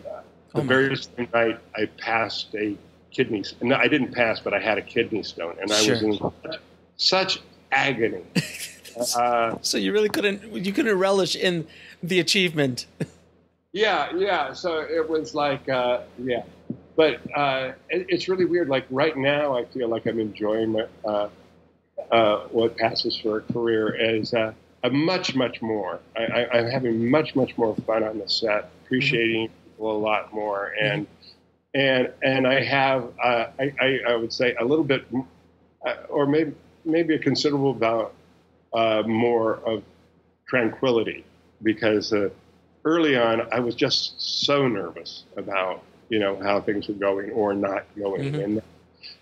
the Oh, very same night I passed a kidney. No, I didn't pass, but I had a kidney stone, and I was in such agony. uh, So you really couldn't you couldn't relish in the achievement. Yeah, yeah. So it was like, uh, yeah, but uh, it, it's really weird. Like right now, I feel like I'm enjoying my, uh, uh, what passes for a career as uh, a much, much more. I, I, I'm having much, much more fun on the set, appreciating people a lot more, and and and I have, uh, I, I, I would say, a little bit, uh, or maybe maybe a considerable amount uh, more of tranquility because. Uh, early on, I was just so nervous about you know how things were going or not going, Mhm. and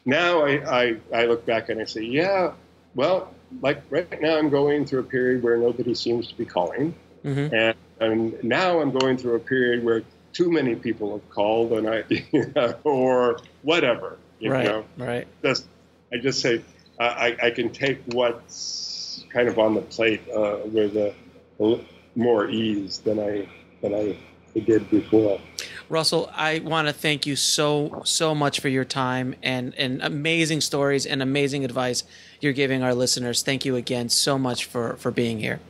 now I, I I look back and I say, yeah, well, like right now I'm going through a period where nobody seems to be calling, hmm and and now I'm going through a period where too many people have called, and I you know, or whatever, you Right, know, right. just I just say I, I can take what's kind of on the plate uh, with a, a more ease than I than I did before. Russell, I want to thank you so so much for your time and and amazing stories and amazing advice you're giving our listeners. Thank you again so much for for being here.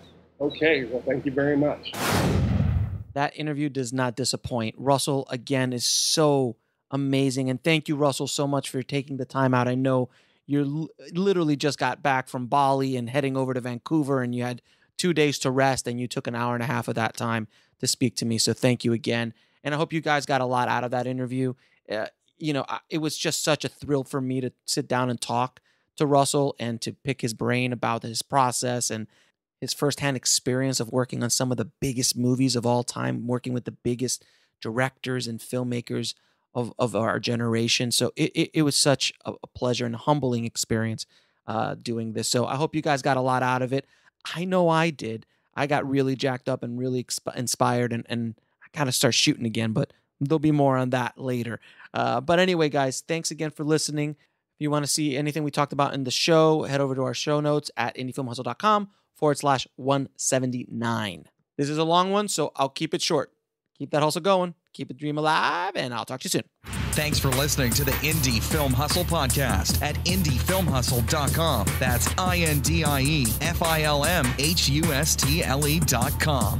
Okay, well, thank you very much. That interview does not disappoint. Russell again is so amazing and thank you Russell so much for taking the time out. I know you're literally just got back from Bali and heading over to Vancouver and you had 2 days to rest and you took an hour and a half of that time to speak to me. So thank you again. And I hope you guys got a lot out of that interview. Uh, you know, I- it was just such a thrill for me to sit down and talk to Russell and to pick his brain about his process and his firsthand experience of working on some of the biggest movies of all time, working with the biggest directors and filmmakers of, of our generation. So it, it, it was such a, pleasure and humbling experience uh, doing this. So I hope you guys got a lot out of it. I know I did. I got really jacked up and really exp- inspired, and, and I kind of start shooting again, but there'll be more on that later. Uh, but anyway, guys, thanks again for listening. If you want to see anything we talked about in the show, head over to our show notes at indiefilmhustle.com forward slash 179. This is a long one, so I'll keep it short. Keep that hustle going, keep the dream alive, and I'll talk to you soon. Thanks for listening to the Indie Film Hustle podcast at indiefilmhustle.com. That's I N D I E F I L M H U S T L E.com.